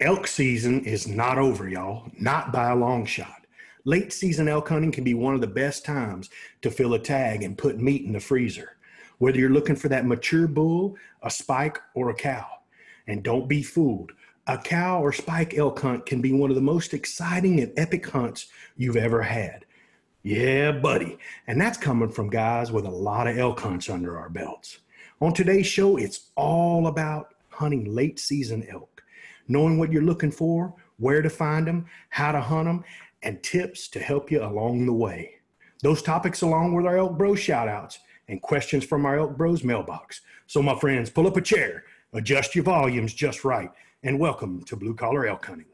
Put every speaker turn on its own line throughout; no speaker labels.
Elk season is not over, y'all. Not by a long shot. Late season elk hunting can be one of the best times to fill a tag and put meat in the freezer. Whether you're looking for that mature bull, a spike, or a cow. And don't be fooled. A cow or spike elk hunt can be one of the most exciting and epic hunts you've ever had. Yeah, buddy. And that's coming from guys with a lot of elk hunts under our belts. On today's show, it's all about hunting late season elk, knowing what you're looking for, where to find them, how to hunt them, and tips to help you along the way. Those topics, along with our Elk Bros shout outs and questions from our Elk Bros mailbox. So, my friends, pull up a chair, adjust your volumes just right, and welcome to Blue Collar Elk Hunting.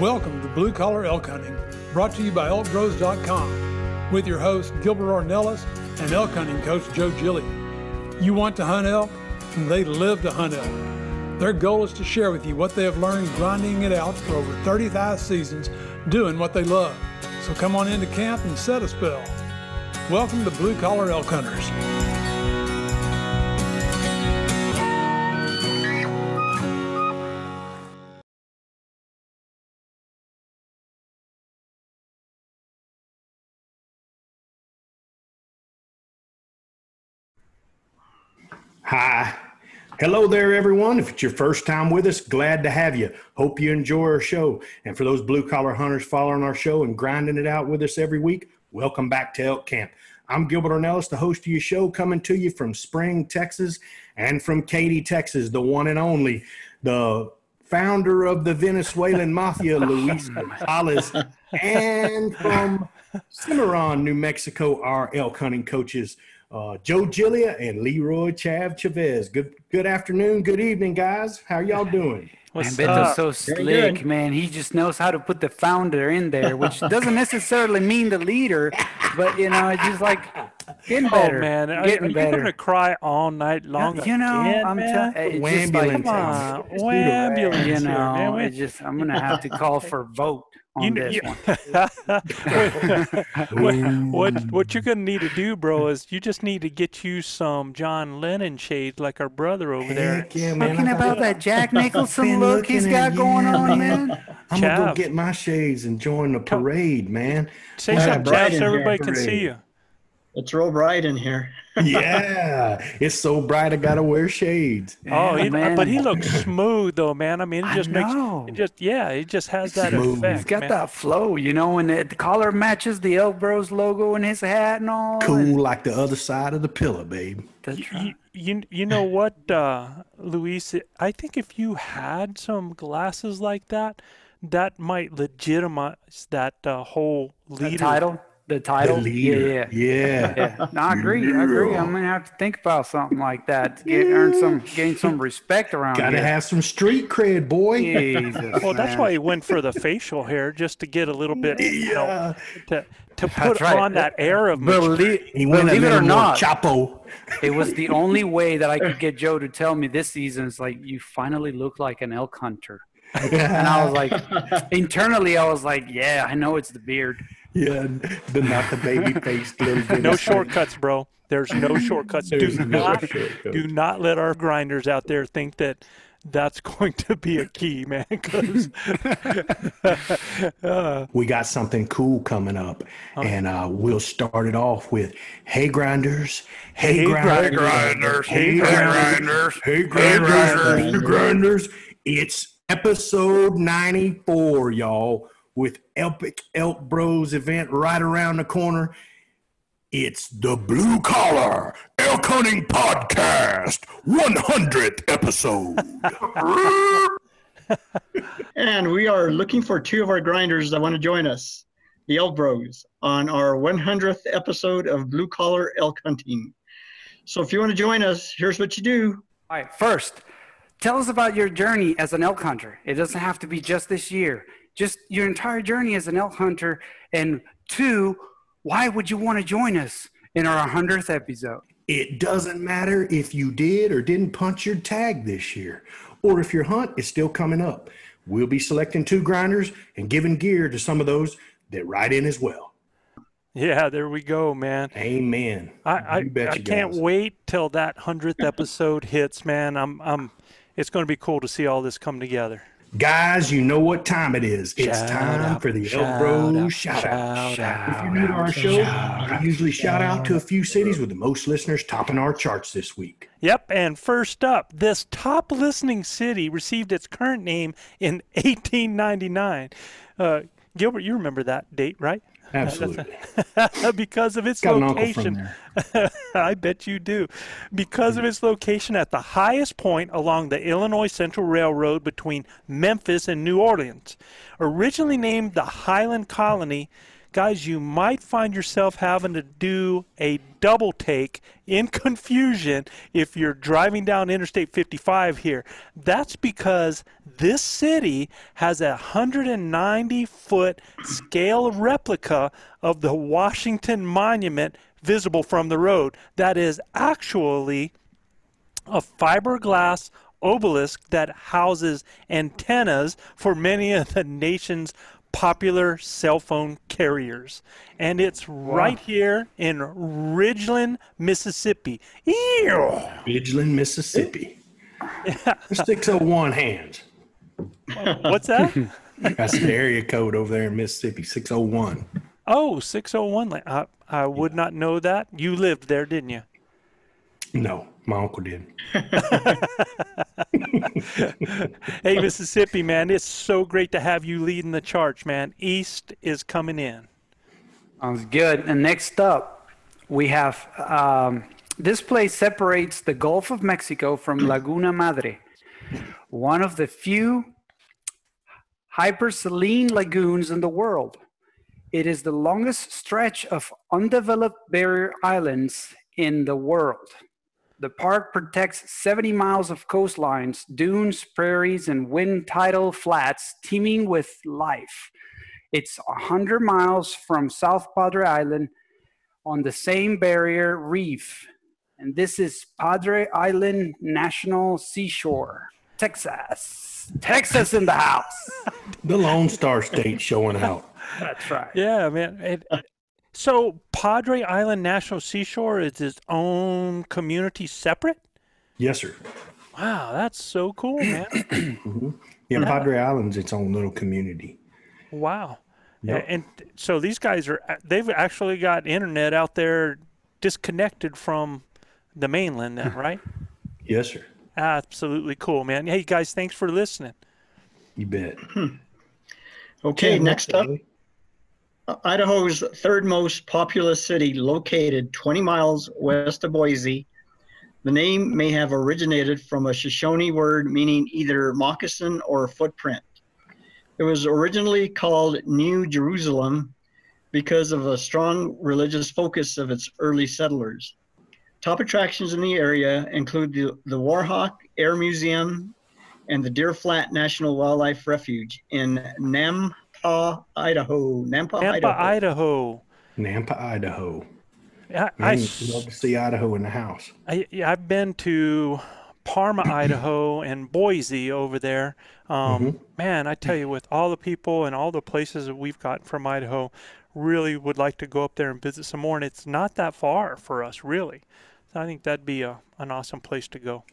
Welcome to Blue Collar Elk Hunting, brought to you by ElkBros.com, with your host Gilbert Ornelas and elk hunting coach Joe Giglia. You want to hunt elk, and they live to hunt elk. Their goal is to share with you what they have learned grinding it out for over 35 seasons, doing what they love. So come on into camp and set a spell. Welcome to Blue Collar Elk Hunters.
Hi. Hello there, everyone. If it's your first time with us, glad to have you. Hope you enjoy our show. And for those blue collar hunters following our show and grinding it out with us every week, welcome back to Elk Camp. I'm Gilbert Ornelas, the host of your show, coming to you from Spring, Texas, and from Katy, Texas, the one and only, the founder of the Venezuelan Mafia, Luis Gonzalez, and from Cimarron, New Mexico, our elk hunting coaches, uh, Joe Giglia and Leroy Chav Chavez. Good good afternoon, good evening, guys. How y'all doing?
What's man, Beto's so slick, man. He just knows how to put the founder in there, which doesn't necessarily mean the leader, but you know, it's just like getting oh, better.
Oh man, are,
getting
are you
better.
gonna cry all night long?
You know,
again,
I'm
telling.
like,
come on, wambulance.
You know,
here, man.
it's just I'm gonna have to call for vote on
You,
this
you,
one.
what, what what you're gonna need to do, bro, is you just need to get you some John Lennon shades like our brother over there.
Yeah, man.
Talking
I
about
thought-
that Jack Nicholson
been
look he's
looking at-
got going
yeah,
on,
man.
man.
I'm gonna go get my shades and join the parade, man.
Say something,
bright
Chad,
in
so everybody can see you.
It's real bright in here.
yeah, it's so bright I gotta wear shades.
Oh,
Yeah,
he,
man.
but he looks smooth though, man. I mean, it
I
just makes
know.
it just yeah, it just has that
Smooth.
effect.
He's got
man.
that flow, you know, and the, the collar matches the Elk Bros logo in his hat and all.
Cool
and-
like the other side of the pillow, babe.
That's
You,
right.
you, you know what, uh, Luis? I think if you had some glasses like that, that might legitimize that uh, whole
The
leader.
title, the title,
The leader.
yeah, yeah.
Yeah.
Yeah, no, I agree. I agree. I'm gonna have to think about something like that to get earn some, gain some respect around
Gotta
here.
have some street cred, boy.
Jesus,
Well, that's why he went for the facial hair, just to get a little bit, you know, to to put
right.
on that air of maturity.
Believe,
He went
believe it or not,
chapo.
it was the only way that I could get Joe to tell me this season is like you finally look like an elk hunter. And I was like, internally, I was like, yeah, I know it's the beard.
Yeah, the not the baby faced little bit.
No shortcuts, bro. There's no shortcuts.
There's
do
no
not
shortcuts.
do not let our grinders out there think that that's going to be a key, man. 'cause- uh,
we got something cool coming up, and uh, we'll start it off with "Hey grinders, hey,
Hey,
grinders,
grinders,
hey
hey,
grinders, hey grinders, hey grinders." It's episode ninety-four, y'all, with Epic Elk Bros event right around the corner. It's the Blue Collar Elk Hunting Podcast, 100th episode.
And we are looking for two of our grinders that want to join us, the Elk Bros, on our 100th episode of Blue Collar Elk Hunting. So if you want to join us, here's what you do.
All right, first, tell us about your journey as an elk hunter. It doesn't have to be just this year, just your entire journey as an elk hunter. And two, why would you want to join us in our 100th episode?
It doesn't matter if you did or didn't punch your tag this year, or if your hunt is still coming up. We'll be selecting two grinders and giving gear to some of those that ride in as well.
Yeah, there we go, man.
Amen.
I I,
You bet
I
you
can't
guys.
wait till that hundredth episode hits, man. I'm I'm. It's going to be cool to see all this come together.
Guys, you know what time it is. It's
Shout
time
out,
for the
shout
Elk Bros
out,
shout out.
shout
If you're new to our show, we usually shout out to a few cities with the most listeners topping our charts this week.
Yep, and first up, this top listening city received its current name in 1899. Uh, Gilbert, you remember that date, right?
Absolutely.
because of its
Got an uncle from
location. I bet you do. Because of its location at the highest point along the Illinois Central Railroad between Memphis and New Orleans. Originally named the Highland Colony, guys, you might find yourself having to do a double take in confusion if you're driving down Interstate 55 here. That's because this city has a 190 foot scale replica of the Washington Monument visible from the road. That is actually a fiberglass obelisk that houses antennas for many of the nation's popular cell phone carriers. And it's right here in Ridgeland, Mississippi. Ew!
Ridgeland, Mississippi. 601 hand.
What's that?
That's the area code over there in Mississippi, 601.
oh, 601. I, I would not know that. You lived there, didn't you?
No, my uncle did.
Hey, Mississippi, man, it's so great to have you leading the charge, man. East is coming in.
Sounds good. And next up, we have um, this place separates the Gulf of Mexico from Laguna Madre, one of the few hypersaline lagoons in the world. It is the longest stretch of undeveloped barrier islands in the world. The park protects 70 miles of coastlines, dunes, prairies, and wind tidal flats teeming with life. It's 100 miles from South Padre Island on the same barrier reef. And this is Padre Island National Seashore, Texas. Texas in the house.
The Lone Star State showing out.
That's right.
Yeah, man. It, so Padre Island National Seashore is its own community separate?
Yes, sir.
Wow, that's so cool, man. Mm-hmm.
Yeah, Padre Island's its own little community.
wow.
Yep.
And so these guys are they've actually got internet out there disconnected from the mainland then, right?
Yes, sir.
Absolutely cool, man. Hey guys, thanks for listening.
You bet. Hmm.
Okay,
Tim,
next up,
Billy.
Idaho's third most populous city, located 20 miles west of Boise. The name may have originated from a Shoshone word meaning either moccasin or footprint. It was originally called New Jerusalem because of a strong religious focus of its early settlers. Top attractions in the area include the, the Warhawk Air Museum and the Deer Flat National Wildlife Refuge in Nampa, Idaho. Nampa,
Nampa,
Idaho.
Idaho.
Nampa, Idaho.
I, I,
Man, you'd love to see Idaho in the house.
I I've been to Parma, Idaho, and Boise over there. Um, Man, I tell you, with all the people and all the places that we've gotten from Idaho, really would like to go up there and visit some more. And it's not that far for us, really. So I think that'd be a, an awesome place to go.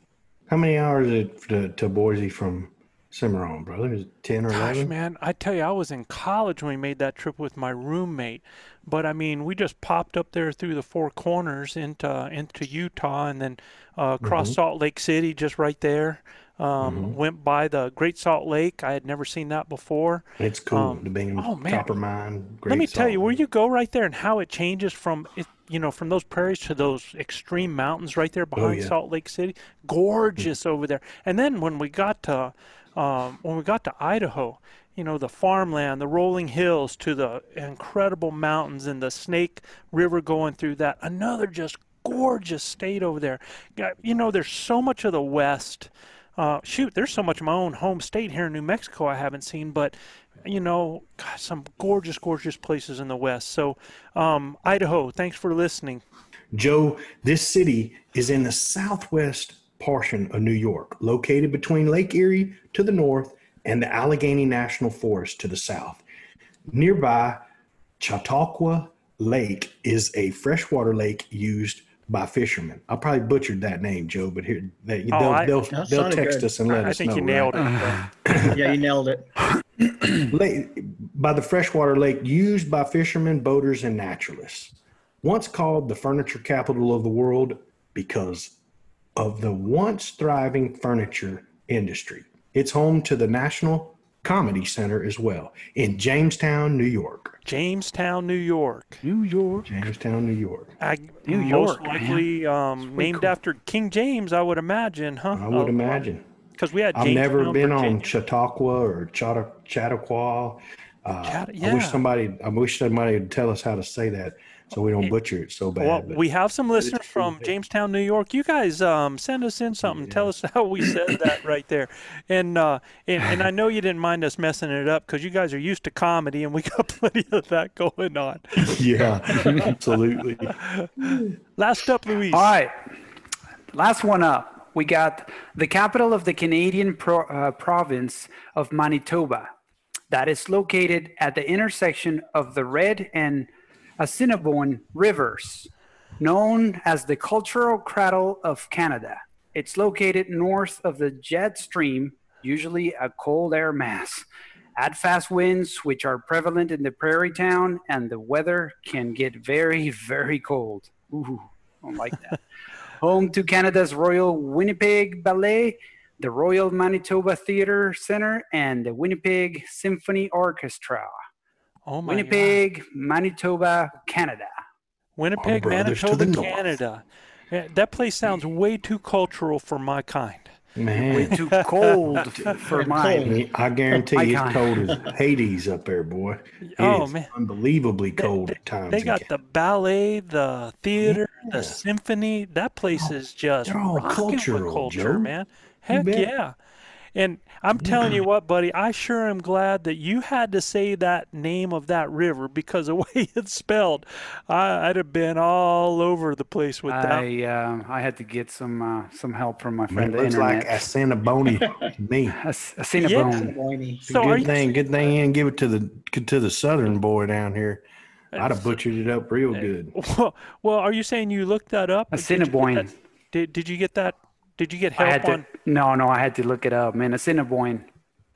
How many hours is it to, to Boise from Cimarron, brother? Is 10 or
Gosh,
11?
man, I tell you, I was in college when we made that trip with my roommate. But I mean, we just popped up there through the four corners into into Utah, and then uh, across Salt Lake City, just right there. Um, Went by the Great Salt Lake. I had never seen that before.
It's cool
Um,
to be in
oh, man.
Coppermine.
Let me
Great
tell you, where you go right there and how it changes from it, you know, from those prairies to those extreme mountains right there behind
Oh, yeah.
Salt Lake City. Gorgeous over there. And then when we got to um, when we got to Idaho, you know, the farmland, the rolling hills to the incredible mountains and the Snake River going through that. Another just gorgeous state over there. You know, there's so much of the West. Uh, shoot, there's so much of my own home state here in New Mexico I haven't seen, but you know, some gorgeous, gorgeous places in the West. So, um, Idaho, thanks for listening.
Joe, this city is in the southwest portion of New York, located between Lake Erie to the north and the Allegheny National Forest to the south. Nearby, Chautauqua Lake is a freshwater lake used by fishermen. I probably butchered that name, Joe, but here they,
Oh,
they'll
I-
they'll, they'll text
good.
us and let
I
us
think
know.
you nailed
right?
it.
Yeah, you nailed it.
lake, by the freshwater lake used by fishermen, boaters, and naturalists. Once called the furniture capital of the world because of the once thriving furniture industry. It's home to the National Comedy Center as well in Jamestown, New York.
Jamestown, New York.
New York.
Jamestown, New York.
I,
New
most
York, man.
likely um, named
cool.
after King James, I would imagine, huh?
I would imagine.
Because we had
I've never
Jamestown,
been
Virginia.
on Chautauqua or Chatta, Chautauqua. Uh,
Chatta-
I wish somebody, I wish somebody would tell us how to say that so we don't butcher it so bad.
Well,
but-
we have some listeners from Jamestown, New York. You guys um, send us in something. Tell us how we said that right there. And, uh, and and I know you didn't mind us messing it up because you guys are used to comedy and we got plenty of that going on.
yeah, absolutely.
Last up, Luis.
All right. Last one up. We got the capital of the Canadian pro, uh, province of Manitoba that is located at the intersection of the Red and Assiniboine rivers, known as the cultural cradle of Canada. It's located north of the jet stream, usually a cold air mass. Add fast winds, which are prevalent in the prairie town, and the weather can get very, very cold. Ooh, don't like that. Home to Canada's Royal Winnipeg Ballet, the Royal Manitoba Theatre Center, and the Winnipeg Symphony Orchestra.
Oh my God.
Winnipeg, Manitoba, Canada.
Winnipeg,
Our
Manitoba. Canada. Yeah, that place sounds way too cultural for my kind.
Man.
Way too cold for
I,
mine.
I guarantee
My
it's
God.
cold as Hades up there, boy. Oh, it
Oh, man.
unbelievably cold at times.
They got
again.
the ballet, the theater,
Yeah.
the symphony. That place oh, is just
they're all cultural,
culture,
Joe.
man. Heck yeah. And I'm telling you what, buddy, I sure am glad that you had to say that name of that river because the way it's spelled, I, I'd have been all over the place with that.
I uh, I had to get some uh, some help from my
Man,
friend
it
the
looks like
internet.
Assiniboine to me.
A, s- a Cinnabon.
Yeah.
Whiny.
It's a
So are
good
you
thing, good thing you didn't give it to the to the southern boy down here. I'd have butchered it up real good.
Well, well, are you saying you looked that up?
A
Did you get
Cinnabon.
that- Did, did you get that? Did you get
I
help
had to no no I had to look it up man. A Cinnabon.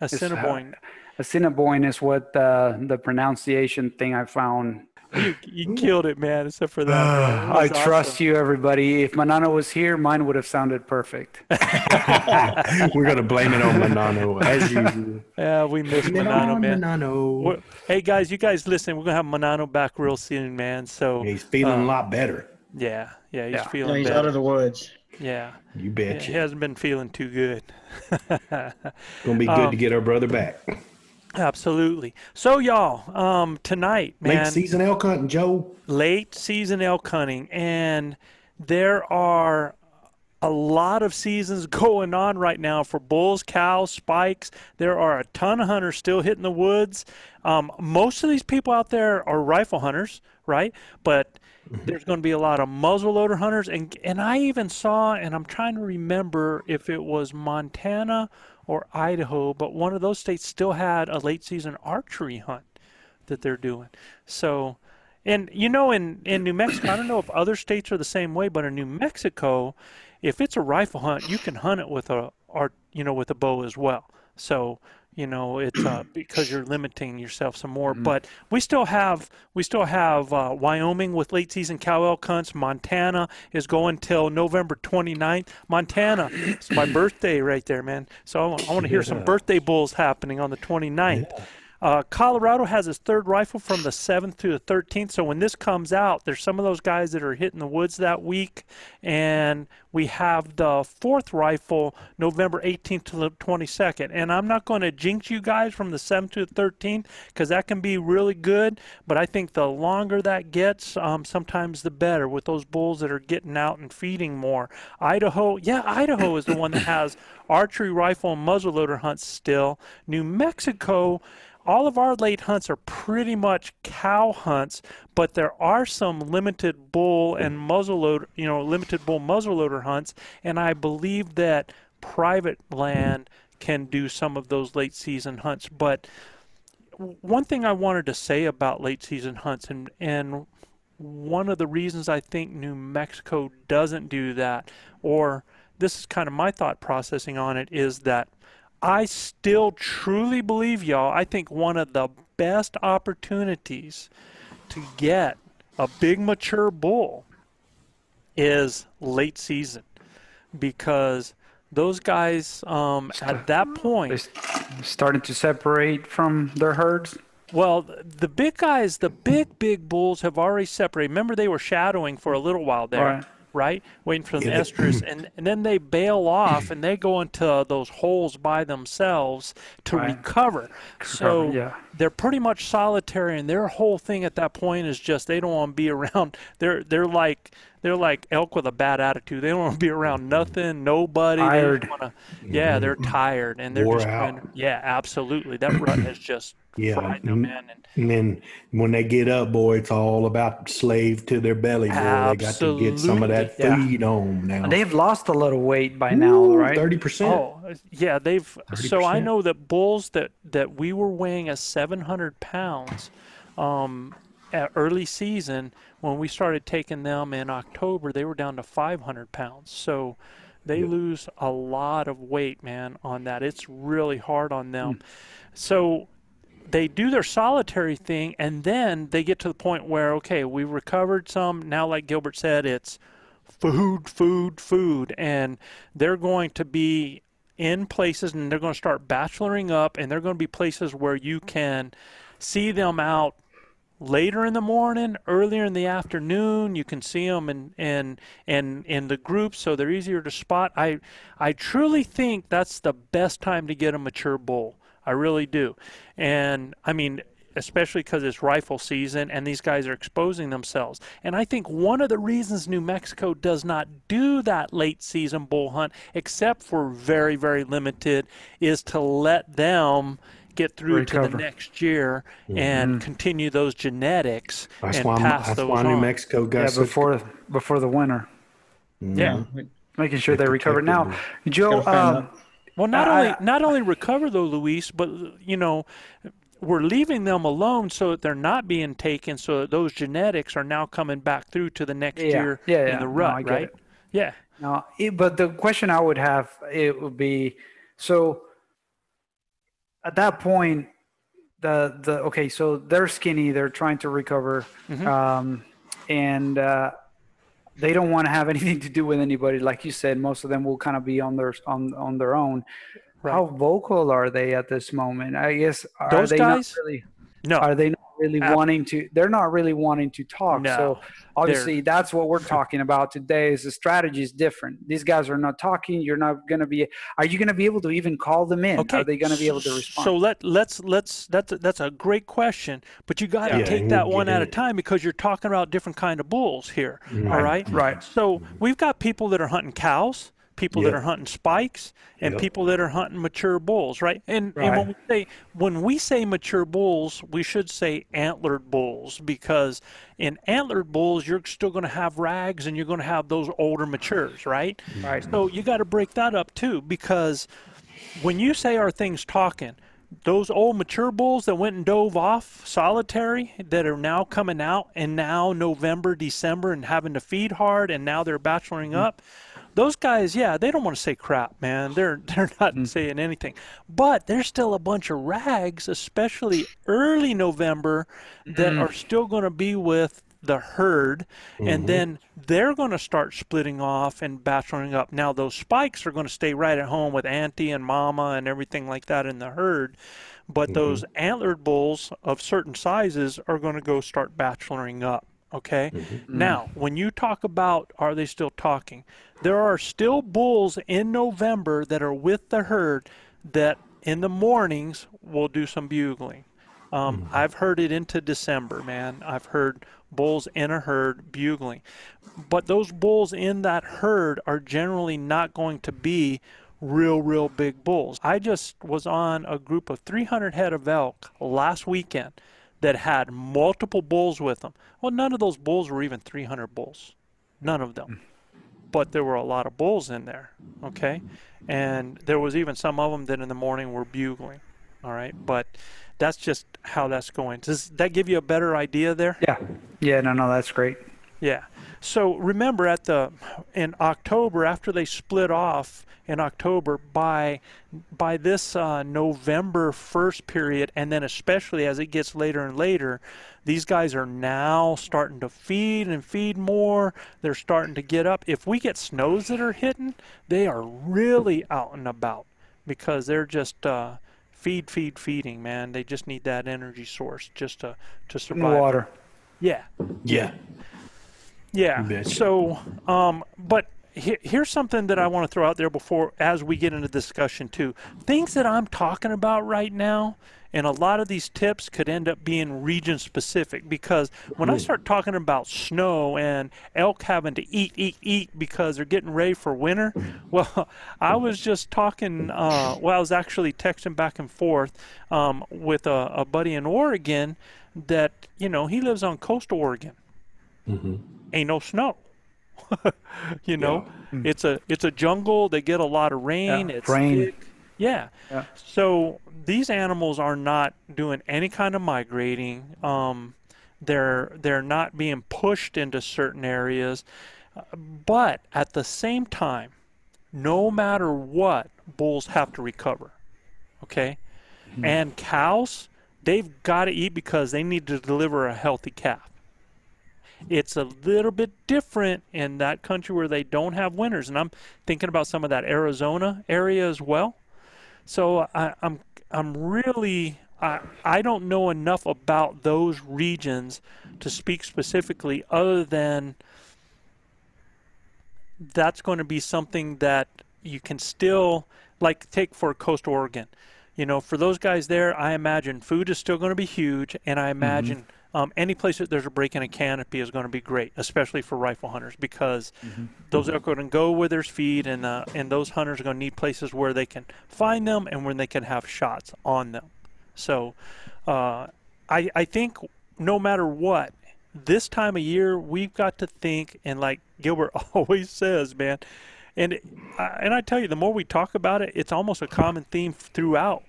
a
It's, uh, A Cinnabon is what uh, the pronunciation thing I found.
You, you killed it, man. Except for that.
Uh, I trust you, everybody. If Manano was here, mine would have sounded perfect.
We're gonna blame it on Manano as usual.
Yeah, we miss
Blame
Manano, man.
Manano.
We're- Hey guys, you guys listen. We're gonna have Manano back real soon, man. So
He's feeling a lot better.
yeah, yeah, he's
Yeah.
No,
feeling
he's
better.
out of the woods.
Yeah,
You bet
he hasn't been feeling too good.
Gonna be good to get our brother back.
Absolutely. So y'all, um, tonight, man,
Late season elk hunting, Joe.
late season elk hunting, and there are a lot of seasons going on right now for bulls, cows, spikes. There are a ton of hunters still hitting the woods. Um, most of these people out there are rifle hunters, right? But there's going to be a lot of muzzleloader hunters, and and I even saw, and I'm trying to remember if it was Montana or Idaho, but one of those states still had a late season archery hunt that they're doing. So, and you know, in in New Mexico, I don't know if other states are the same way, but in New Mexico, if it's a rifle hunt, you can hunt it with a art, you know, with a bow as well. So, you know, it's uh, because you're limiting yourself some more. But we still have we still have uh, Wyoming with late season cow elk hunts. Montana is going till November 29th. Montana, it's my birthday right there, man. So I want, I want to hear some birthday bulls happening on the 29th. Uh, Colorado has its third rifle from the 7th to the 13th. So when this comes out, there's some of those guys that are hitting the woods that week. And we have the fourth rifle November 18th to the 22nd. And I'm not going to jinx you guys from the 7th to the 13th because that can be really good. But I think the longer that gets, um, sometimes the better with those bulls that are getting out and feeding more. Idaho, yeah, Idaho is the one that has archery rifle and muzzleloader hunts still. New Mexico all of our late hunts are pretty much cow hunts, but there are some limited bull and muzzleloader, you know, limited bull muzzleloader hunts, and I believe that private land can do some of those late season hunts. But one thing I wanted to say about late season hunts, and and one of the reasons I think New Mexico doesn't do that, or this is kind of my thought processing on it, is that I still truly believe, y'all, I think one of the best opportunities to get a big mature bull is late season because those guys um, at that point
They starting to separate from their herds.
well the big guys the big big bulls have already separated remember they were shadowing for a little while there
Right.
Right? Waiting for the
Yeah,
and, and then they bail off and they go into those holes by themselves to
Right.
recover. So
yeah.
they're pretty much solitary and their whole thing at that point is just they don't want to be around. They're they're like they're like elk with a bad attitude they don't want to be around nothing nobody They just
Tired.
wanna- yeah they're tired and they're
Wore
just
out.
trying yeah absolutely that rut has just
Yeah,
fried them in and
And then when they get up, boy, it's all about slave to their belly. Boy, they got to get some of that
Absolutely.
feed on now.
They've lost a little weight by now, right?
Thirty percent.
Oh, yeah, they've. So I know that bulls that that we were weighing as 700 pounds, um, at early season when we started taking them in October, they were down to 500 pounds. So they lose a lot of weight, man, on that. It's really hard on them. Hmm. So they do their solitary thing and then they get to the point where okay we've recovered some now like gilbert said it's food food food and they're going to be in places and they're going to start bacheloring up and they're going to be places where you can see them out later in the morning, earlier in the afternoon. You can see them in in in, in the groups, so they're easier to spot. I I truly think that's the best time to get a mature bull. I really do, and I mean. Especially because it's rifle season and these guys are exposing themselves. And I think one of the reasons New Mexico does not do that late season bull hunt, except for very, very limited, is to let them get through to the next year and continue those genetics
That's
and
why,
pass
that's
those
why New
on.
Mexico got
Yeah,
such-
before before the winter,
Yeah.
making sure they recover. Now,
protected.
Joe, um,
Well, not
I-
only not only recover though, Luis, but you know, we're leaving them alone so that they're not being taken, so that those genetics are now coming back through to the next
Yeah,
year
yeah,
in the
No,
rut,
I get
right?
it.
Yeah.
No, it, but the question I would have it would be so at that point the the okay so they're skinny they're trying to recover
Mm-hmm.
um, and uh, they don't want to have anything to do with anybody like you said most of them will kind of be on their on on their own how vocal are they at this moment I guess are
Those
they
guys?
not really
No.
are they not really
Ab-
wanting to they're not really wanting to talk.
No,
so obviously that's what we're talking about today is the strategy is different. These guys are not talking. You're not going to be are you going to be able to even call them in?
Okay.
are they going to be able to respond?
So let let's let's that's a, that's a great question, but you got to
Yeah,
take that one
get
at a time because you're talking about different kind of bulls here. All right.
right.
So we've got people that are hunting cows, people that are hunting spikes, and
Yep.
people that are hunting mature bulls, right? And, and when we say when we say mature bulls, we should say antlered bulls because in antlered bulls you're still going to have rags and you're going to have those older matures, right?
Right.
So you got to break that up too because when you say are things talking, those old mature bulls that went and dove off solitary that are now coming out and now November, December and having to feed hard and now they're bacheloring mm-hmm. up. Those guys, yeah, they don't want to say crap, man. They're they're not mm-hmm. saying anything. But there's still a bunch of rags, especially early November, that mm-hmm. are still going to be with the herd, and mm-hmm. then they're going to start splitting off and bacheloring up. Now those spikes are going to stay right at home with auntie and mama and everything like that in the herd, but those antlered bulls of certain sizes are going to go start bacheloring up. Okay. Mm-hmm. Now, mm-hmm. when you talk about are they still talking, there are still bulls in November that are with the herd that in the mornings will do some bugling. Um, mm-hmm. I've heard it into December, man. I've heard bulls in a herd bugling. But those bulls in that herd are generally not going to be real, real big bulls. I just was on a group of 300 head of elk last weekend that had multiple bulls with them. Well, none of those bulls were even 300 bulls. None of them. But there were a lot of bulls in there, okay? And there was even some of them that in the morning were bugling. All right, but that's just how that's going. Does that give you a better idea there?
Yeah. Yeah. No. No. That's great.
Yeah. So remember, at the in October after they split off in October by by this uh, November first period, and then especially as it gets later and later, these guys are now starting to feed and feed more. They're starting to get up. If we get snows that are hitting, they are really out and about because they're just uh, feed, feed, feeding. Man, they just need that energy source just to to survive.
Water.
Yeah.
Yeah.
Yeah. So, um, but he, here's something that I want to throw out there before, as we get into discussion too. Things that I'm talking about right now, and a lot of these tips could end up being region specific because when I start talking about snow and elk having to eat, eat, eat because they're getting ready for winter, well, I was just talking, uh, well, I was actually texting back and forth um, with a, a buddy in Oregon that, you know, he lives on coastal Oregon.
Mm-hmm.
Ain't no snow. you know, yeah. it's a it's a jungle. They get a lot of rain.
Yeah,
it's
rain.
Thick. Yeah.
Yeah.
So these animals are not doing any kind of migrating. Um, they're they're not being pushed into certain areas, but at the same time, no matter what, bulls have to recover. Okay,
Mm-hmm.
and cows they've got to eat because they need to deliver a healthy calf. It's a little bit different in that country where they don't have winters, and I'm thinking about some of that Arizona area as well. So I, I'm I'm really I, I don't know enough about those regions to speak specifically, other than that's going to be something that you can still like take for coastal Oregon. You know, for those guys there, I imagine food is still going to be huge, and I imagine
Mm-hmm.
Um, any place that there's a break in a canopy is going to be great, especially for rifle hunters, because
Mm-hmm.
those elk are going to go where there's feed, and uh, and those hunters are going to need places where they can find them and where they can have shots on them. So, uh, I I think no matter what, this time of year we've got to think, and like Gilbert always says, man, and uh, and I tell you, the more we talk about it, it's almost a common theme throughout.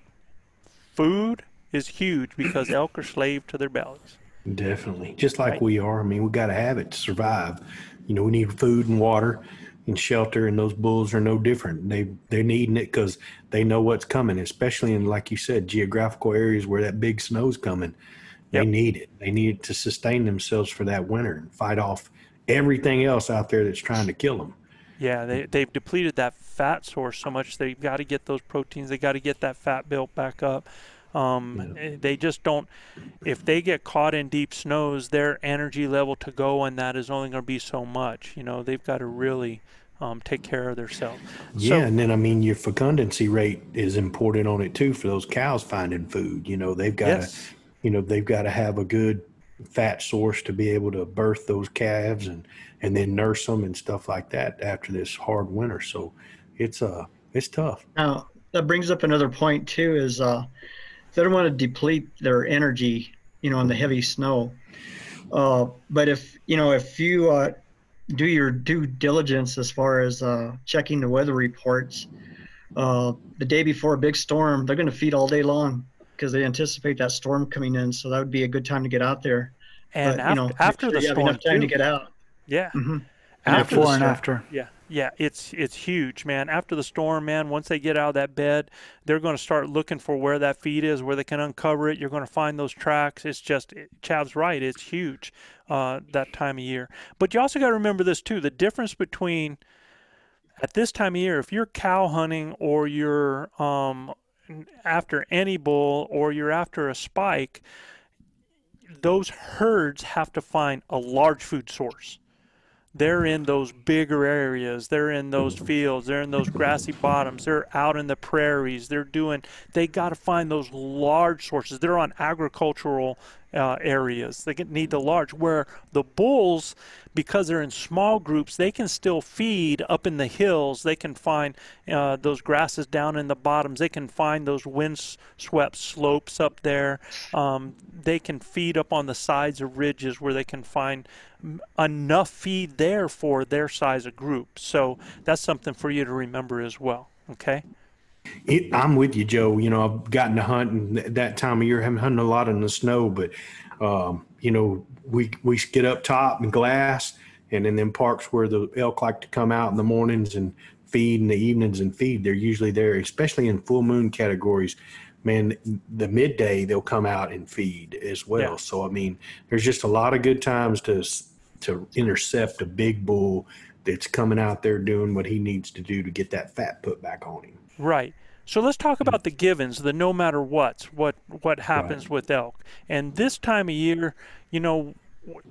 Food is huge because elk are slave to their bellies.
Definitely. Just like
Right.
we are. I mean, we got to have it to survive. You know, we need food and water and shelter, and those bulls are no different. They they're needing it because they know what's coming, especially in like you said, geographical areas where that big snow's coming. They
Yep.
need it. They need it to sustain themselves for that winter and fight off everything else out there that's trying to kill them.
Yeah, they they've depleted that fat source so much they've got to get those proteins. They got to get that fat built back up. Um, eh, They just don't. If they get caught in deep snows, their energy level to go on that is only going to be so much. You know, they've got to really um, take care of themselves.
Yeah, and then I mean your fecundancy rate is important on it too for those cows finding food. You know, they've got
Yes.
to, you know, they've got to have a good fat source to be able to birth those calves and and then nurse them and stuff like that after this hard winter. So it's uh it's tough.
Now that brings up another point too. Is uh, they don't want to deplete their energy, you know, in the heavy snow. Uh, but if you know, if you uh, do your due diligence as far as uh, checking the weather reports, uh, the day before a big storm, they're going to feed all day long because they anticipate that storm coming in. So that would be a good time to get out there.
And
but,
after,
you know,
after
sure
the
you have
storm,
enough time
too.
to get out.
yeah,
hmm
after the
Before and after.
Yeah, yeah, it's it's huge, man. After the storm, man, once they get out of that bed, they're going to start looking for where that feed is, where they can uncover it. You're going to find those tracks. It's just it, Chav's right. It's huge uh, that time of year. But you also got to remember this too: the difference between at this time of year, if you're cow hunting or you're um, after any bull or you're after a spike, those herds have to find a large food source they're in those bigger areas. They're in those fields. They're in those grassy bottoms. They're out in the prairies. They're doing they got to find those large sources. They're on agricultural uh, areas. They need the large where the bulls because they're in small groups they can still feed up in the hills. They can find uh, those grasses down in the bottoms. They can find those wind-swept slopes up there. Um, they can feed up on the sides of ridges where they can find enough feed there for their size of group. So that's something for you to remember as well okay
It, I'm with you, Joe. You know, I've gotten to hunt and that time of year. I'm hunting a lot in the snow, but um, you know, we we get up top and glass, and in them parks where the elk like to come out in the mornings and feed in the evenings and feed. They're usually there, especially in full moon categories. Man, the midday they'll come out and feed as well.
Yeah.
So I mean, there's just a lot of good times to to intercept a big bull that's coming out there doing what he needs to do to get that fat put back on him.
Right. So let's talk about the mm. givens, the no matter what's, what what happens with elk. And this time of year, you know,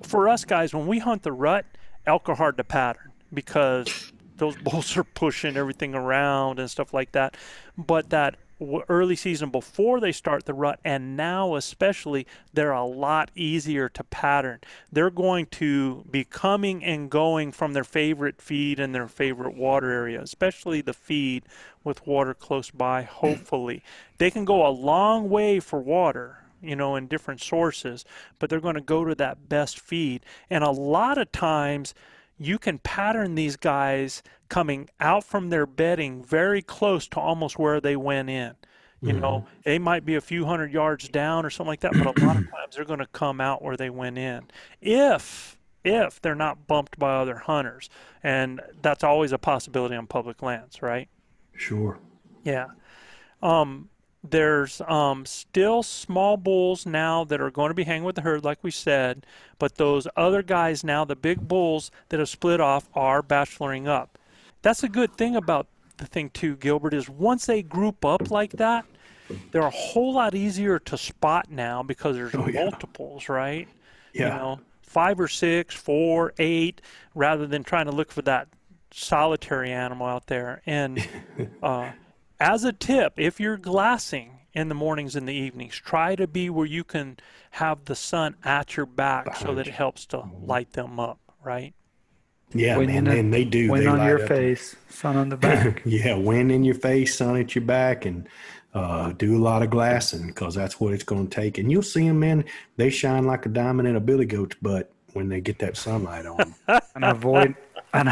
for us guys, when we hunt the rut, elk are hard to pattern because those bulls are pushing everything around and stuff like that. But that early season before they start the rut, and now especially, they're a lot easier to pattern. They're going to be coming and going from their favorite feed and their favorite water area, especially the feed with water close by, hopefully. They can go a long way for water, you know, in different sources, but they're going to go to that best feed. And a lot of times, you can pattern these guys coming out from their bedding very close to almost where they went in. You know, they might be a few hundred yards down or something like that, but a lot of times they're going to come out where they went in. If if they're not bumped by other hunters, and that's always a possibility on public lands, right?
Sure.
Yeah. Um, there's um, still small bulls now that are going to be hanging with the herd, like we said, but those other guys now, the big bulls that have split off, are bacheloring up. That's a good thing about the thing too, Gilbert, is once they group up like that, they're a whole lot easier to spot now because there's
Oh, yeah.
multiples, right?
Yeah.
You know, five or six, four, eight, rather than trying to look for that solitary animal out there. And uh, as a tip, if you're glassing in the mornings and the evenings, try to be where you can have the sun at your back so
Behind
that it helps to light them up, right?
Yeah,
Wind
man,
in the-
and they do.
Wind
they
on your
up.
face, sun on the back.
Yeah, wind in your face, sun at your back, and uh, do a lot of glassing because that's what it's going to take. And you'll see them, man. They shine like a diamond in a billy goat's butt when they get that sunlight on. 'em.
and avoid and,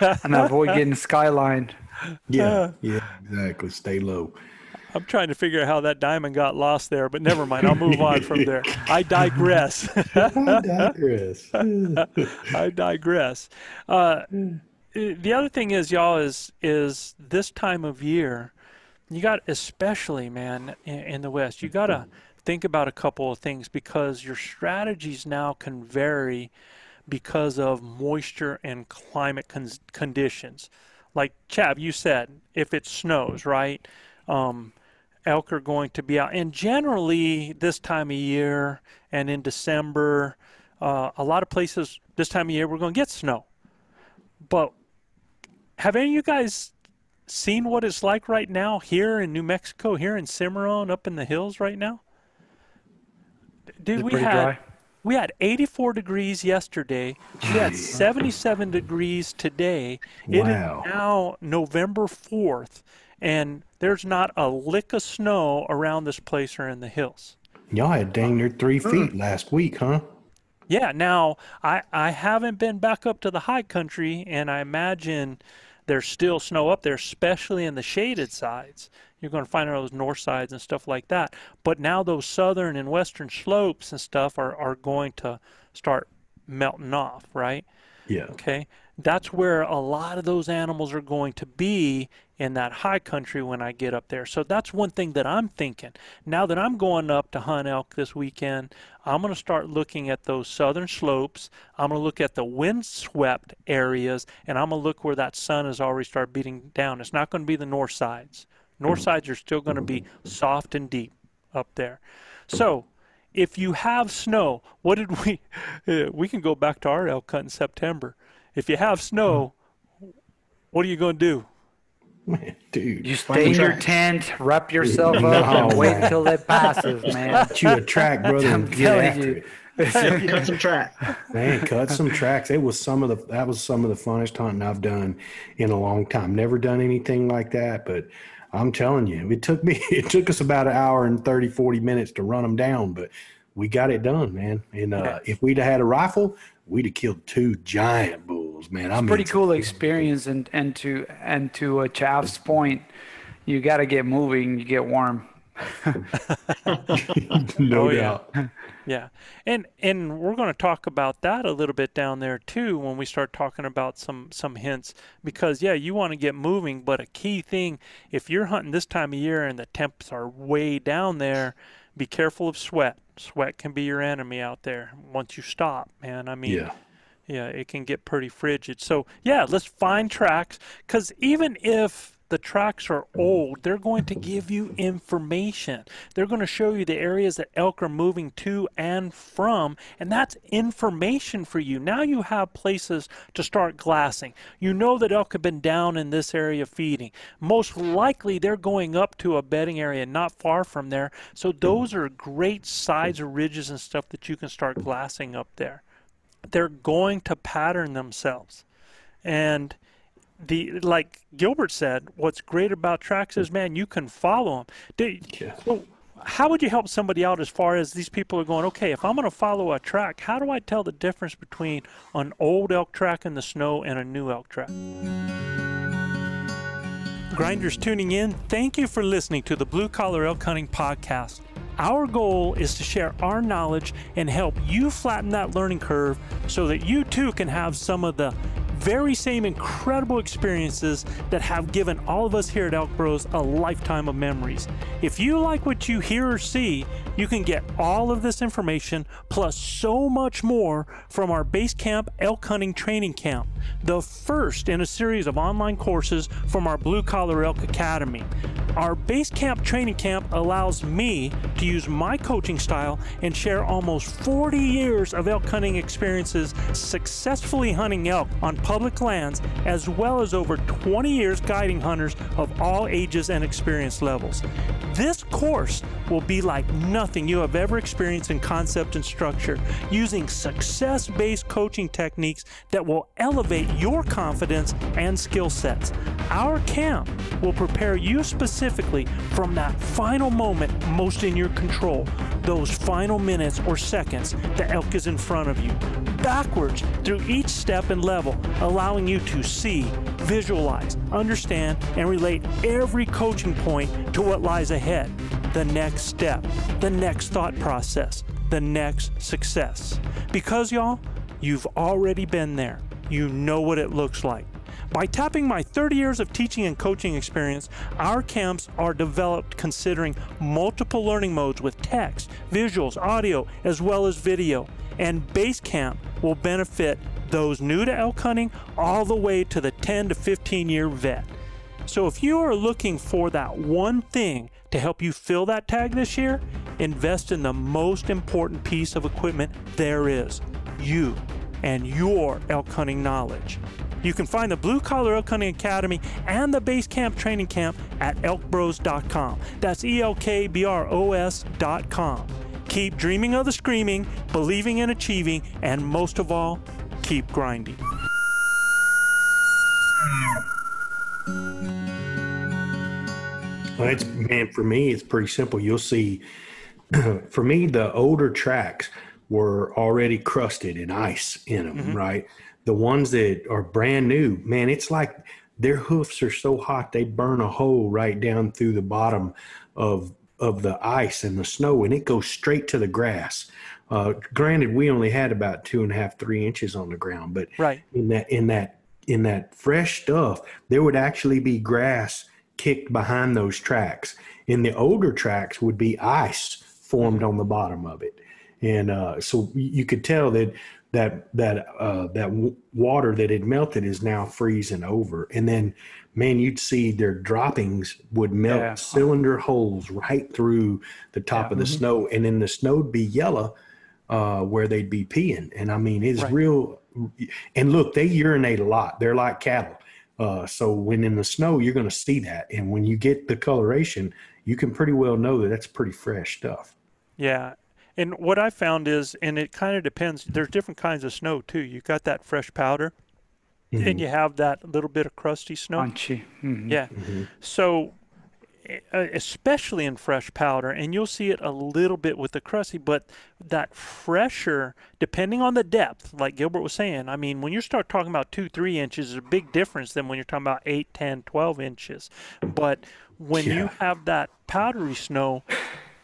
and avoid getting skylined.
Yeah, yeah, exactly. Stay low.
I'm trying to figure out how that diamond got lost there, but never mind. I'll move on from there. I digress.
I digress.
I digress. Uh, the other thing is, y'all, is is this time of year, you got especially, man, in, in the West, you got to think about a couple of things because your strategies now can vary because of moisture and climate con- conditions. Like Chav, you said, if it snows, right? Um, elk are going to be out, and generally this time of year and in December, uh, a lot of places this time of year we're going to get snow. But have any of you guys seen what it's like right now here in New Mexico, here in Cimarron, up in the hills right now? Dude, we had
dry?
We had 84 degrees yesterday. We had 77 degrees today. It
Wow.
is now November 4th, and there's not a lick of snow around this place or in the hills.
Y'all had dang near three hmm. feet last week, huh?
Yeah, now I, I haven't been back up to the high country, and I imagine there's still snow up there, especially in the shaded sides. You're going to find on those north sides and stuff like that. But now those southern and western slopes and stuff are, are going to start melting off, right?
Yeah.
Okay. That's where a lot of those animals are going to be in that high country when I get up there. So that's one thing that I'm thinking. Now that I'm going up to hunt elk this weekend, I'm going to start looking at those southern slopes. I'm going to look at the windswept areas, and I'm going to look where that sun has already started beating down. It's not going to be the north sides. North sides are still going to be soft and deep up there. So if you have snow, what did we? Uh, we can go back to our elk hunt in September. If you have snow, what are you going to do?
Man, dude.
You
Find
stay in
the
your
track.
tent, wrap yourself
No,
up, and wait
man.
till it passes, man.
Get you a track, brother,
I'm
get
telling
after
you.
it.
Cut some track.
Man, cut some tracks. It was some of the that was some of the funnest hunting I've done in a long time. Never done anything like that, but I'm telling you, it took me it took us about an hour and 30, 40 minutes to run them down, but we got it done, man. And uh, if we'd have had a rifle, we'd have killed two giant bulls, man. I'm
pretty cool experience and and to and to uh, Chav's point You got to get moving. You get warm.
no
Oh, yeah. Yeah, and and we're going to talk about that a little bit down there too when we start talking about some some hints because yeah, you want to get moving, but a key thing if you're hunting this time of year and the temps are way down there, be careful of sweat. Sweat can be your enemy out there once you stop, man. I mean,
Yeah.
yeah, it can get pretty frigid. So, yeah, let's find tracks because even if the tracks are mm-hmm. old, they're going to give you information. They're going to show you the areas that elk are moving to and from, and that's information for you. Now you have places to start glassing. You know that elk have been down in this area feeding. Most likely they're going up to a bedding area not far from there. So mm-hmm. those are great mm-hmm. sides or ridges and stuff that you can start glassing up there they're going to pattern themselves. And the like Gilbert said, what's great about tracks is man, you can follow them.
Yeah.
well, how would you help somebody out as far as these people are going? Okay, if I'm going to follow a track, how do I tell the difference between an old elk track in the snow and a new elk track? Grinders tuning in, thank you for listening to the Blue Collar Elk Hunting Podcast. Our goal is to share our knowledge and help you flatten that learning curve so that you too can have some of the very same incredible experiences that have given all of us here at Elk Bros a lifetime of memories. If you like what you hear or see, you can get all of this information plus so much more from our Base Camp Elk Hunting Training Camp, the first in a series of online courses from our Blue Collar Elk Academy. Our Base Camp Training Camp allows me to use my coaching style and share almost 40 years of elk hunting experiences successfully hunting elk on public lands, as well as over 20 years guiding hunters of all ages and experience levels. This course will be like nothing you have ever experienced in concept and structure, using success based coaching techniques that will elevate your confidence and skill sets. Our camp will prepare you specifically from that final moment most in your control, those final minutes or seconds the elk is in front of you, backwards through each step and level, allowing you to see, visualize, understand, and relate every coaching point to what lies ahead the next step, the next thought process, the next success. Because, y'all, you've already been there. You know what it looks like. By tapping my 30 years of teaching and coaching experience, our camps are developed considering multiple learning modes with text, visuals, audio, as well as video. And Base Camp will benefit those new to elk hunting all the way to the 10 to 15 year vet. So if you are looking for that one thing to help you fill that tag this year, invest in the most important piece of equipment there is you and your elk hunting knowledge. You can find the Blue Collar Elk Hunting Academy and the Base Camp Training Camp at elkbros.com. That's E L K B R O S.com. Keep dreaming of the screaming, believing in achieving, and most of all, keep grinding.
Well, it's man for me. It's pretty simple. You'll see. for me, the older tracks were already crusted in ice in them. Mm-hmm. Right, the ones that are brand new, man, it's like their hoofs are so hot they burn a hole right down through the bottom of of the ice and the snow, and it goes straight to the grass. Uh, granted, we only had about two and a half, three inches on the ground, but
Right.
in that in that in that fresh stuff, there would actually be grass kicked behind those tracks. In the older tracks would be ice formed on the bottom of it, and uh, so you could tell that that that uh, that w- water that had melted is now freezing over, and then man, you'd see their droppings would melt
Yeah.
cylinder holes right through the top of the snow, and then the snow would be yellow uh, where they'd be peeing. And I mean, it's
Right.
real. And look, they urinate a lot. They're like cattle. Uh, so when in the snow, you're going to see that. And when you get the coloration, you can pretty well know that that's pretty fresh stuff.
Yeah. And what I found is, and it kind of depends, there's different kinds of snow too. You got that fresh powder, and you have that little bit of crusty snow.
Punchy. Mhm.
Yeah. So, uh, especially in fresh powder, and you'll see it a little bit with the crusty, but that fresher, depending on the depth, like Gilbert was saying, I mean, when you start talking about two, three inches, is a big difference than when you're talking about eight, ten, twelve inches. But when
Yeah.
you have that powdery snow,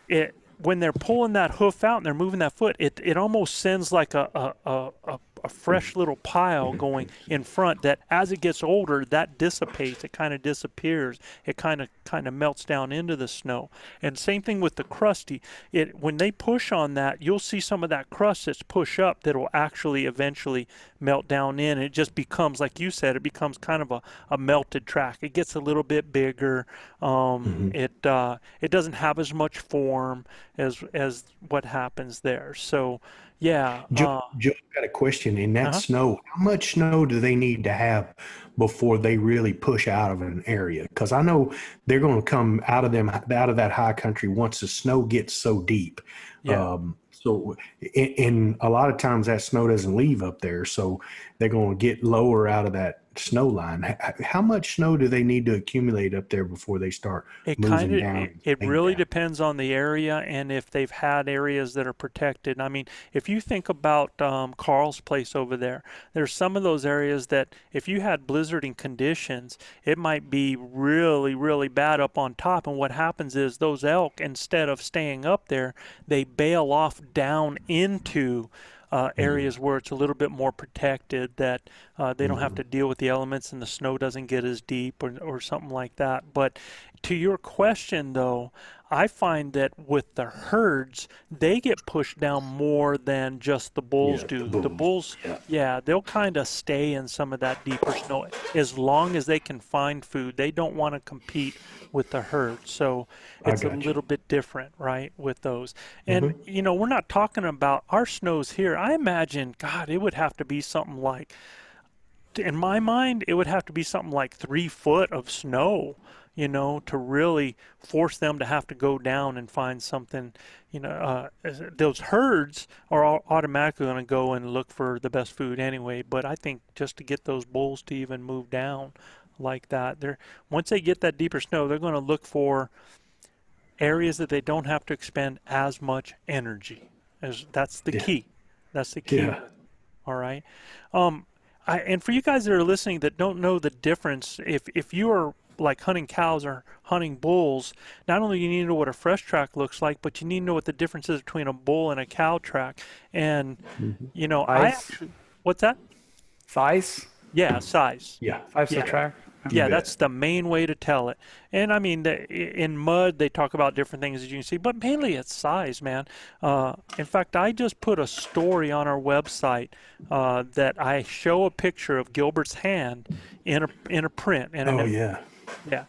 it when they're pulling that hoof out and they're moving that foot, it, it almost sends like a, a, a, a, a fresh little pile going in front that as it gets older, that dissipates. It kind of disappears. It kind of kind of melts down into the snow. And same thing with the crusty. It when they push on that, you'll see some of that crust that's push up that will actually eventually melt down in. It just becomes, like you said, it becomes kind of a, a melted track. It gets a little bit bigger. Um, It uh, it doesn't have as much form as as what happens there. So yeah,
Joe,
uh,
Joe got a question. In that
Uh-huh.
snow, how much snow do they need to have before they really push out of an area? Because I know they're going to come out of them out of that high country once the snow gets so deep.
Yeah.
Um, so, and, and a lot of times that snow doesn't leave up there, so they're going to get lower out of that snow line. How much snow do they need to accumulate up there before they start
It
moving
kind of
down?
it, it really
down?
depends on the area and if they've had areas that are protected. I mean, if you think about um, Carl's place over there, there's some of those areas that if you had blizzarding conditions, it might be really really bad up on top. And what happens is those elk, instead of staying up there, they bail off down into uh, areas where it's a little bit more protected that uh, they don't have to deal with the elements and the snow doesn't get as deep or, or something like that. But to your question, though, I find that with the herds, they get pushed down more than just the bulls
Yeah,
do.
the
The
bulls,
bulls,
yeah.
yeah, they'll kind of stay in some of that deeper snow as long as they can find food. They don't want to compete with the herd. So it's a
you.
little bit different, right, with those. And, mm-hmm. you know, we're not talking about our snows here. I imagine, God, it would have to be something like, in my mind, it would have to be something like three foot of snow, you know, to really force them to have to go down and find something. You know, uh, those herds are au- automatically going to go and look for the best food anyway. But I think just to get those bulls to even move down like that, they're once they get that deeper snow, they're going to look for areas that they don't have to expend as much energy. As that's the
Yeah.
key. That's the key.
Yeah.
All right. Um, I, and for you guys that are listening that don't know the difference, if if you are like hunting cows or hunting bulls, not only you need to know what a fresh track looks like, but you need to know what the difference is between a bull and a cow track. And you know, I actually, what's that?
Size,
Yeah, size.
Yeah.
size
Yeah.
of track.
Yeah, that's the main way to tell it. And I mean, the, in mud, they talk about different things as you can see, but mainly it's size, man. Uh, in fact, I just put a story on our website uh, that I show a picture of Gilbert's hand in a in a print. And
Oh yeah.
Yeah.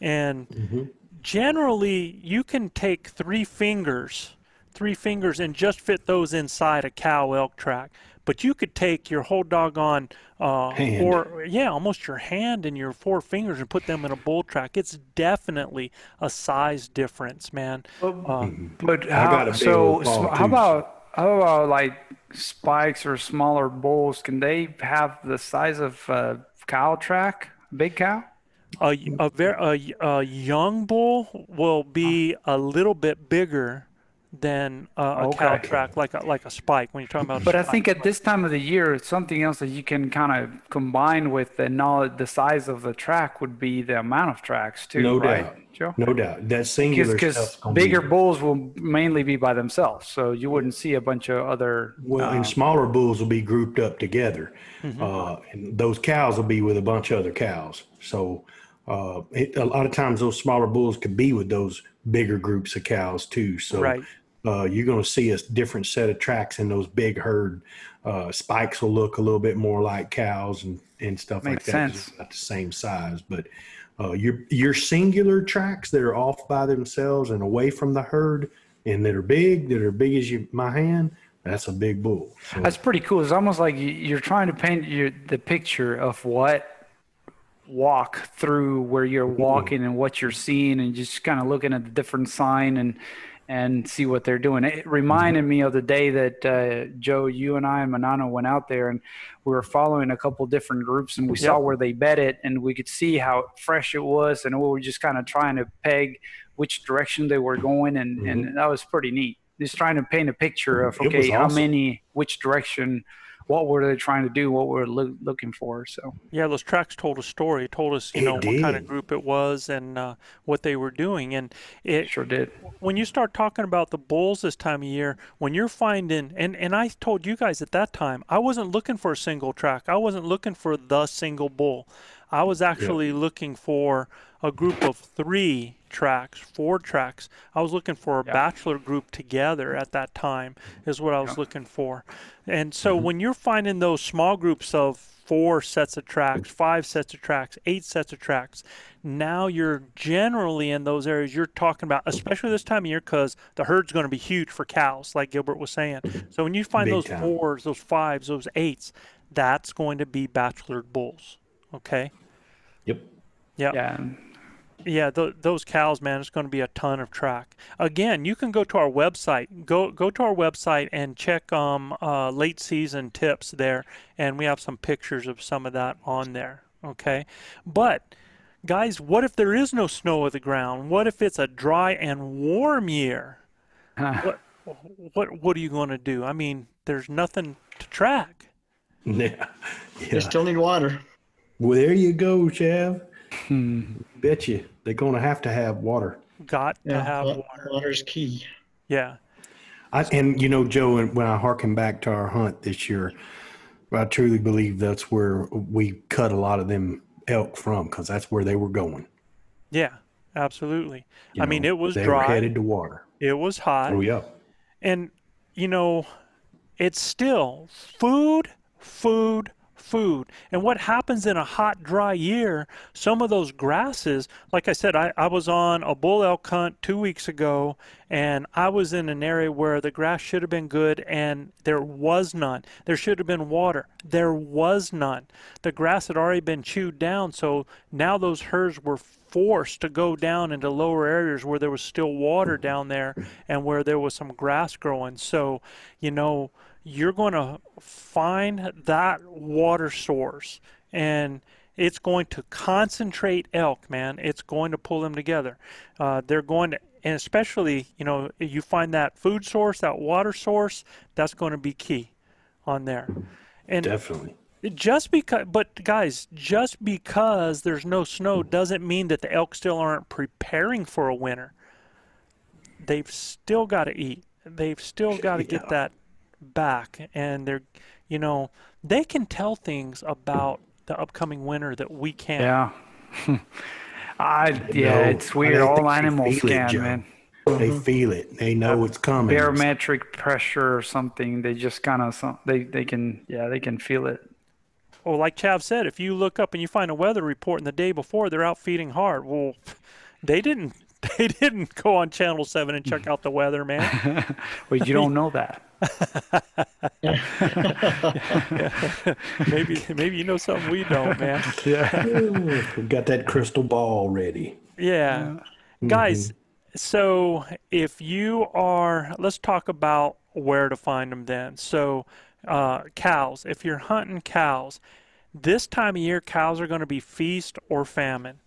And generally, you can take three fingers, three fingers, and just fit those inside a cow elk track. But you could take your whole doggone, uh,
Hand.
or yeah, almost your hand and your four fingers and put them in a bull track. It's definitely a size difference, man. Uh,
But how,
got
so
old
sm-
paw,
how about how about like spikes or smaller bulls? Can they have the size of a cow track? Big cow?
A a, ver- a, a young bull will be a little bit bigger than uh, a cow track, like a, like a spike. When you're talking about, a
But I think at this time of the year, something else that you can kind of combine with the knowledge, the size of the track would be the amount of tracks too,
No
right,
doubt.
Joe?
No doubt. That singular
Because
stuff's gonna be-
bigger bulls will mainly be by themselves, so you wouldn't see a bunch of other.
Well, and smaller bulls will be grouped up together, uh, and those cows will be with a bunch of other cows. So, uh, it, a lot of times those smaller bulls could be with those bigger groups of cows too. So,
Right.
uh, you're going to see a different set of tracks in those big herd. Uh, spikes will look a little bit more like cows and, and stuff
Makes
like that.
sense.
Not the same size, but uh, your your singular tracks that are off by themselves and away from the herd, and that are big, that are big as you, my hand. That's a big bull. So,
That's pretty cool. It's almost like you- you're trying to paint your, the picture of what walk through where you're mm-hmm. walking and what you're seeing, and just kind of looking at the different sign and and see what they're doing. It mm-hmm. reminded me of the day that uh, Joe, you and I and Manano went out there, and we were following a couple different groups, and we saw where they bet it and we could see how fresh it was, and we were just kind of trying to peg which direction they were going, and and mm-hmm. that was pretty neat. Just trying to paint a picture of okay, how many, which direction what were they trying to do, what we're loo- looking for. So
Yeah, those tracks told a story. It told us, you
It
know, what kind of group it was and uh, what they were doing. And it
sure did.
when you start talking about the bulls this time of year, when you're finding, and, and I told you guys at that time, I wasn't looking for a single track. I wasn't looking for the single bull. I was actually looking for a group of three tracks, four tracks. I was looking for a
Yeah.
bachelor group together at that time, is what I was
Yeah.
looking for. And so mm-hmm. when you're finding those small groups of four sets of tracks, five sets of tracks, eight sets of tracks, now you're generally in those areas you're talking about, especially this time of year, because the herd's going to be huge for cows, like Gilbert was saying. So when you find
Big
those
time.
fours, those fives, those eights, that's going to be bachelor bulls. Okay.
Yep.
Yeah.
Yeah. And-
Yeah, th- those cows, man, it's going to be a ton of track. Again, you can go to our website. Go go to our website and check um uh, late season tips there, and we have some pictures of some of that on there. Okay, but guys, what if there is no snow on the ground? What if it's a dry and warm year? what what what are you going to do? I mean, there's nothing to track.
Yeah.
They
yeah.
still need water.
Well, there you go, Chav. Hmm. Bet you they're going to have to have water.
Got to
Yeah,
have water.
water's key.
Yeah.
I, and you know, Joe, when I harken back to our hunt this year, I truly believe that's where we cut a lot of them elk from because that's where they were going.
Yeah. Absolutely.
you
I mean, it was
they
dry.
were headed to water.
It was hot.
Oh yeah,
And, you know, it's still food, food, food. And what happens in a hot, dry year, some of those grasses, like I said, I, I was on a bull elk hunt two weeks ago, and I was in an area where the grass should have been good, and there was none. There should have been water. There was none. The grass had already been chewed down, so now those herds were forced to go down into lower areas where there was still water down there and where there was some grass growing. So, you know, you're going to find that water source and it's going to concentrate elk, man. It's going to pull them together. Uh, they're going to, and especially, you know, you find that food source, that water source, that's going to be key on there. And
definitely.
just because but guys just because there's no snow doesn't mean that the elk still aren't preparing for a winter they've still got to eat they've still got to get that back and they're you know they can tell things about the upcoming winter that we can't
Yeah. I yeah,
know.
it's weird. All animals
feel it,
can,
Joe.
man.
They mm-hmm. feel it. They know it's coming.
Barometric pressure or something. They just kind of some they they can yeah they can feel it.
well like chav said if you look up and you find a weather report and the day before they're out feeding hard well they didn't they didn't go on channel 7 and check out the weather man
Well, you don't know that.
maybe maybe you know something we don't man
Yeah.
we got that crystal ball ready.
Yeah. Guys, so if you are, let's talk about where to find them then. So, uh, cows, if you're hunting cows, this time of year, cows are going to be feast or famine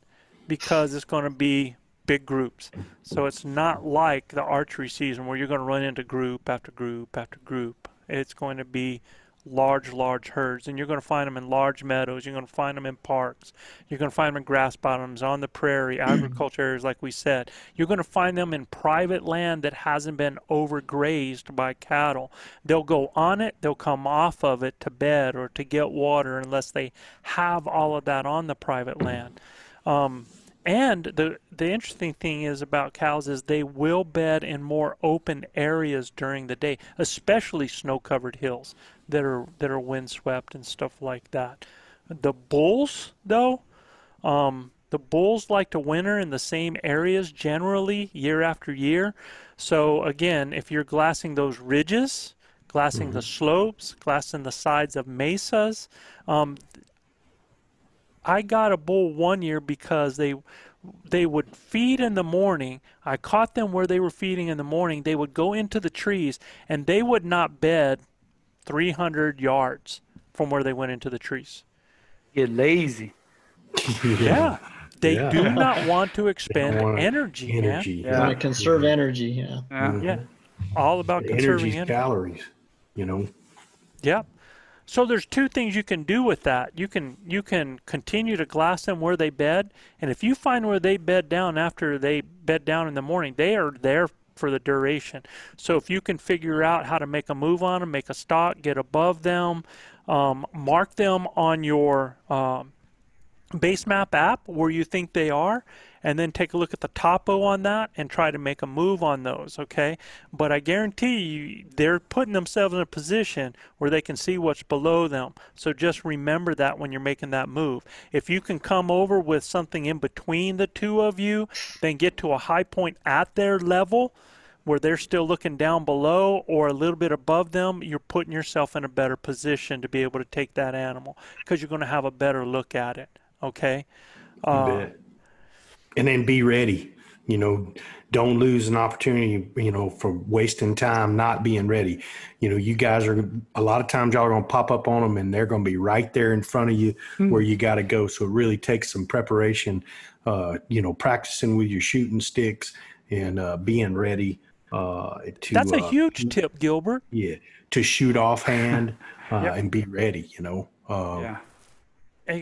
because it's going to be big groups. So it's not like the archery season where you're going to run into group after group after group. It's going to be large, large herds, and you're going to find them in large meadows. You're going to find them in parks. You're going to find them in grass bottoms, on the prairie, agriculture areas, like we said. You're going to find them in private land that hasn't been overgrazed by cattle. They'll go on it, they'll come off of it to bed or to get water unless they have all of that on the private land. Um, and the the interesting thing is about cows is they will bed in more open areas during the day, especially snow-covered hills that are that are windswept and stuff like that. The bulls, though, um, the bulls like to winter in the same areas generally year after year. So again, if you're glassing those ridges, glassing the slopes, glassing the sides of mesas, um, I got a bull one year because they they would feed in the morning. I caught them where they were feeding in the morning. They would go into the trees and they would not bed 300 yards from where they went into the trees.
Get lazy.
Yeah. They
Yeah.
do not want to expend
want
energy, man.
Energy.
Yeah.
Want to conserve energy. Yeah.
Yeah.
Yeah. All about conserving energy.
calories. You know.
Yep. So there's two things you can do with that. You can you can continue to glass them where they bed, and if you find where they bed down after they bed down in the morning, they are there for the duration. So if you can figure out how to make a move on them, make a stock, get above them, um, mark them on your um, base map app where you think they are, and then take a look at the topo on that and try to make a move on those, okay? But I guarantee you they're putting themselves in a position where they can see what's below them. So just remember that when you're making that move. If you can come over with something in between the two of you, then get to a high point at their level where they're still looking down below or a little bit above them, you're putting yourself in a better position to be able to take that animal because you're going to have a better look at it. Okay.
Uh, and then be ready. You know, don't lose an opportunity, you know, for wasting time not being ready. You know, you guys are a lot of times y'all are going to pop up on them and they're going to be right there in front of you mm-hmm. where you got to go. So it really takes some preparation, uh, you know, practicing with your shooting sticks and uh, being ready. Uh, to,
That's a
uh,
huge tip, Gilbert.
Yeah, to shoot offhand uh, yep. and be ready. You know. Uh, yeah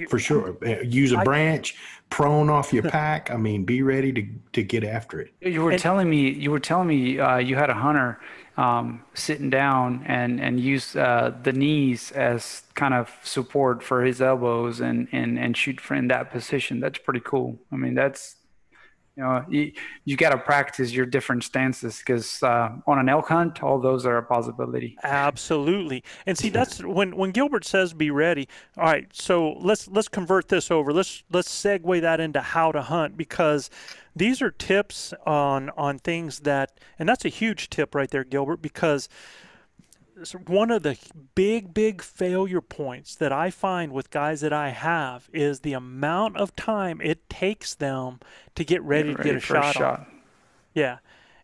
for sure. Uh, use a branch, prone off your pack. I mean, be ready to to get after it.
You were telling me you were telling me uh, you had a hunter um, sitting down and and use uh, the knees as kind of support for his elbows and and and shoot in that position. That's pretty cool. I mean, that's you know you, you got to practice your different stances because uh, on an elk hunt all those are a possibility.
Absolutely. And see that's when when gilbert says be ready all right so let's let's convert this over. Let's let's segue that into how to hunt because these are tips on on things that and that's a huge tip right there gilbert because one of the big, big failure points that I find with guys that I have is the amount of time it takes them to get ready, get ready to get a shot, a shot. Yeah.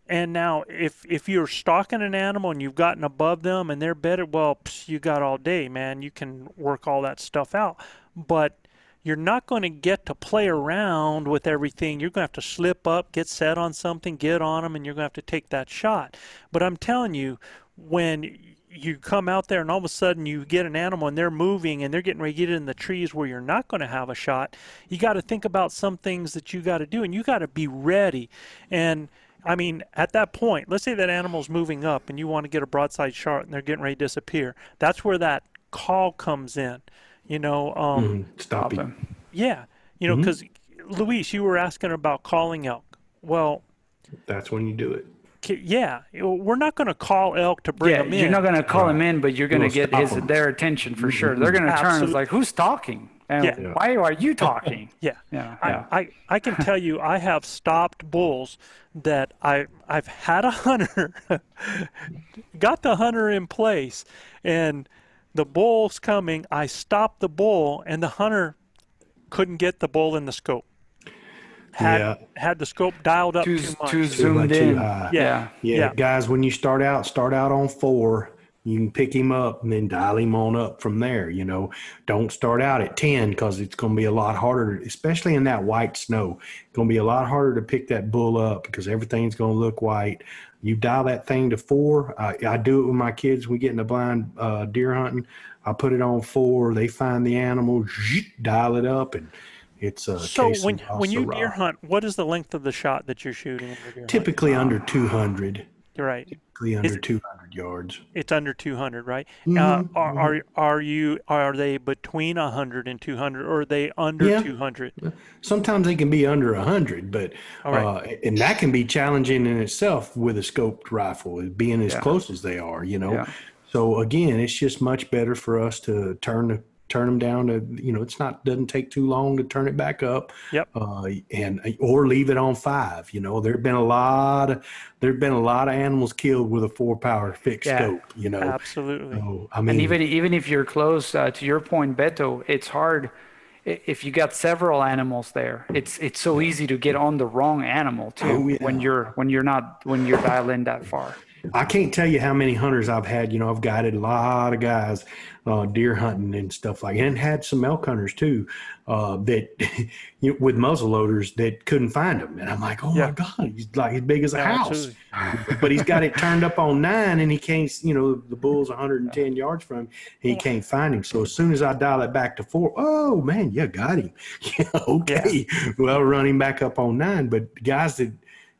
And now, if if you're stalking an animal and you've gotten above them and they're better, well, psh, you got all day, man. You can work all that stuff out. But you're not going to get to play around with everything. You're going to have to slip up, get set on something, get on them, and you're going to have to take that shot. But I'm telling you, when you come out there and all of a sudden you get an animal and they're moving and they're getting ready to get in the trees where you're not going to have a shot, you got to think about some things that you got to do and you got to be ready. And I mean, at that point, let's say that animal's moving up and you want to get a broadside shot and they're getting ready to disappear. That's where that call comes in. You know, um,
mm, stop him.
Yeah, you know, because mm-hmm. Luis, you were asking about calling elk. Well,
that's when you do it
yeah, we're not going to call elk to bring
yeah,
them in.
You're not going to call them in, but you're going to get his, their attention for sure. They're going to turn and like, who's talking? And yeah. why are you talking?
yeah. yeah, yeah. I, I, I can tell you, I have stopped bulls that I I've had a hunter, got the hunter in place, and the bull's coming. I stopped the bull, and the hunter couldn't get the bull in the scope had yeah. had the scope dialed up too, too much.
Too zoomed too in.
Yeah. yeah. yeah. Guys, when you start out, start out on four. You can pick him up and then dial him on up from there. You know, don't start out at 10 because it's going to be a lot harder, especially in that white snow. It's going to be a lot harder to pick that bull up because everything's going to look white. You dial that thing to four. I, I do it with my kids. We get in the blind uh, deer hunting. I put it on four. They find the animal, dial it up, and it's a
so when when you deer hunt, what is the length of the shot that you're shooting?
Typically hunt? under 200.
You're right.
Typically under 200 yards.
It's under 200, right? Mm-hmm. Uh, are, are are you are they between 100 and 200, or are they under yeah. 200?
Sometimes they can be under 100, but right. uh, and that can be challenging in itself with a scoped rifle, being as yeah. close as they are. You know. Yeah. So again, it's just much better for us to turn the turn them down to you know it's not doesn't take too long to turn it back up
yep.
uh, and or leave it on five you know? There have been a lot of there have been a lot of animals killed with a four power fixed yeah, scope you know?
absolutely.
So, i mean
and even even if you're close uh, to your point beto it's hard if you got several animals there it's it's so easy to get on the wrong animal too oh, yeah. when you're when you're not when you're dialed in that far
I can't tell you how many hunters I've had. You know, I've guided a lot of guys uh, deer hunting and stuff like, and had some elk hunters too uh, that you know, with muzzle loaders that couldn't find them. And I'm like, oh
Yeah.
my god, he's like as big as a
Yeah,
house, but he's got it turned up on nine, and he can't. You know, the bull's 110 yards from him. He can't find him. So as soon as I dial it back to four, oh man, yeah, got him. Yeah, okay. Well, run him back up on nine. But guys that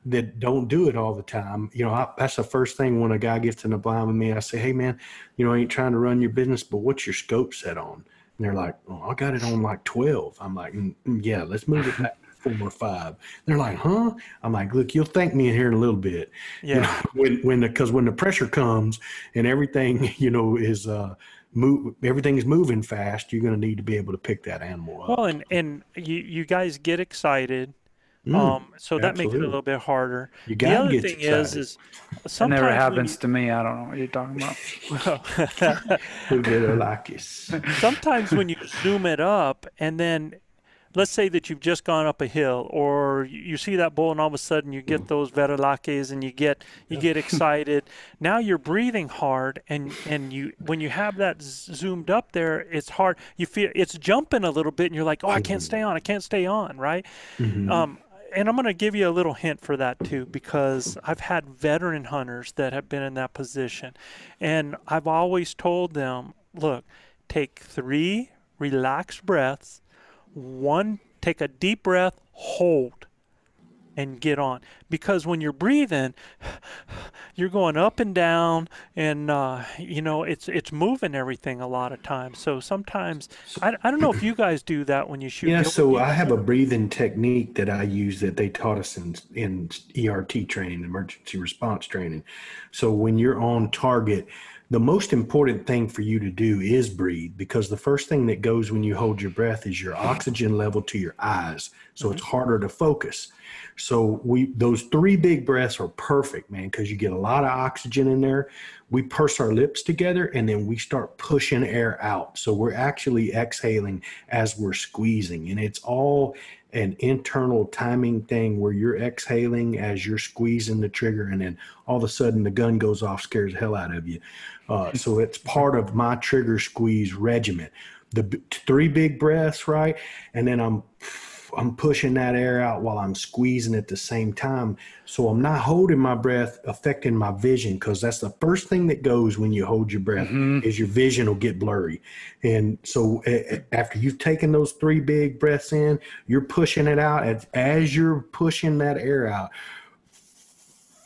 that don't do it all the time, you know, I, that's the first thing when a guy gets in the blind with me. I say, hey man, you know, I ain't trying to run your business, but what's your scope set on? And they're like, oh, I got it on like 12. I'm like, "Mm, mm, yeah, let's move it back to four or five. They're like, huh? I'm like, look, you'll thank me in here in a little bit. You
Yeah.
know, when when the because when the pressure comes and everything you know is uh move everything's moving fast, you're going to need to be able to pick that animal up.
Well, and and you you guys get excited.
Mm,
um, so that makes it a little bit harder.
you
The
gotta
other
get
thing
excited.
is, is
That
sometimes
never
when
happens to me. I don't know what you're talking about.
you-
Who did it
sometimes when you zoom it up and then let's say that you've just gone up a hill or you you see that bull and all of a sudden you get those veralaques and you get you get excited now you're breathing hard and and you when you have that z- zoomed up there it's hard you feel it's jumping a little bit and you're like oh i can't stay on i can't stay on right
Mhm.
um, and I'm going to give you a little hint for that too, because I've had veteran hunters that have been in that position. And I've always told them look, take three relaxed breaths, one, take a deep breath, hold, and get on. Because when you're breathing, you're going up and down, and uh, you know it's it's moving everything a lot of times. So sometimes I, I don't know if you guys do that when you shoot.
Yeah, so I have a breathing technique that I use that they taught us in in ERT training, emergency response training. So when you're on target, the most important thing for you to do is breathe because the first thing that goes when you hold your breath is your oxygen level to your eyes. So it's mm-hmm. harder to focus. So we those three big breaths are perfect, man, because you get a lot of oxygen in there. We purse our lips together and then we start pushing air out. So we're actually exhaling as we're squeezing, and it's all an internal timing thing where you're exhaling as you're squeezing the trigger, and then all of a sudden the gun goes off, scares the hell out of you. Uh, so it's part of my trigger squeeze regimen. The b- three big breaths, right, and then I'm I'm pushing that air out while I'm squeezing at the same time. So I'm not holding my breath, affecting my vision, because that's the first thing that goes when you hold your breath is your vision will get blurry. And so a- after you've taken those three big breaths in, you're pushing it out. As, as you're pushing that air out,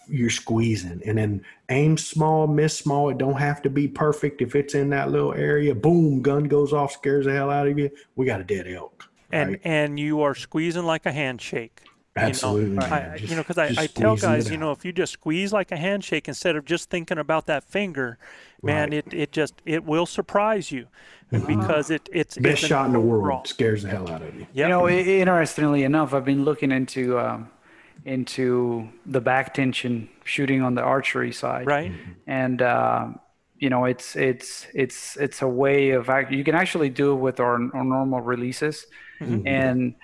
you're squeezing and then aim small, miss small. It don't have to be perfect. If it's in that little area, boom, gun goes off, scares the hell out of you. We got a dead elk.
and
right?
and you are squeezing like a handshake. you know.
Absolutely, man.
I,
Just-
you know, because I, I tell guys, you know, if you just squeeze like a handshake instead of just thinking about that finger, man,
Right.
it, it just it will surprise you because it it's
best
it's
shot in the world
overall-
scares the hell out of you.
Yep.
You know, interestingly enough, I've been looking into um, into the back tension shooting on the archery side,
right?
and uh, you know, it's it's it's it's a way of act- you can actually do it with our, our normal releases, and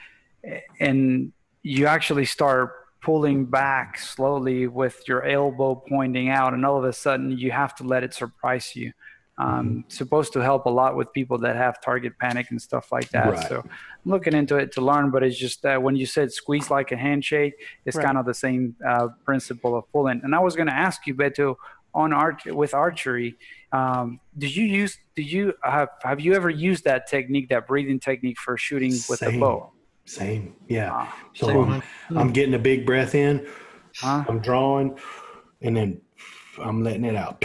and you actually start pulling back slowly with your elbow pointing out, and all of a sudden you have to let it surprise you. Um, Supposed to help a lot with people that have target panic and stuff like that.
Right.
So I'm looking into it to learn, but it's just that when you said squeeze like a handshake, it's
Right.
kind of the same uh, principle of pulling. And I was going to ask you, Beto, on arch with archery, um, did you use? Did you have? Have you ever used that technique, that breathing technique, for shooting with a
Same.
bow?
Same, yeah.
Ah,
So
same.
I'm, I'm getting a big breath in,
Huh?
I'm drawing, and then I'm letting it out.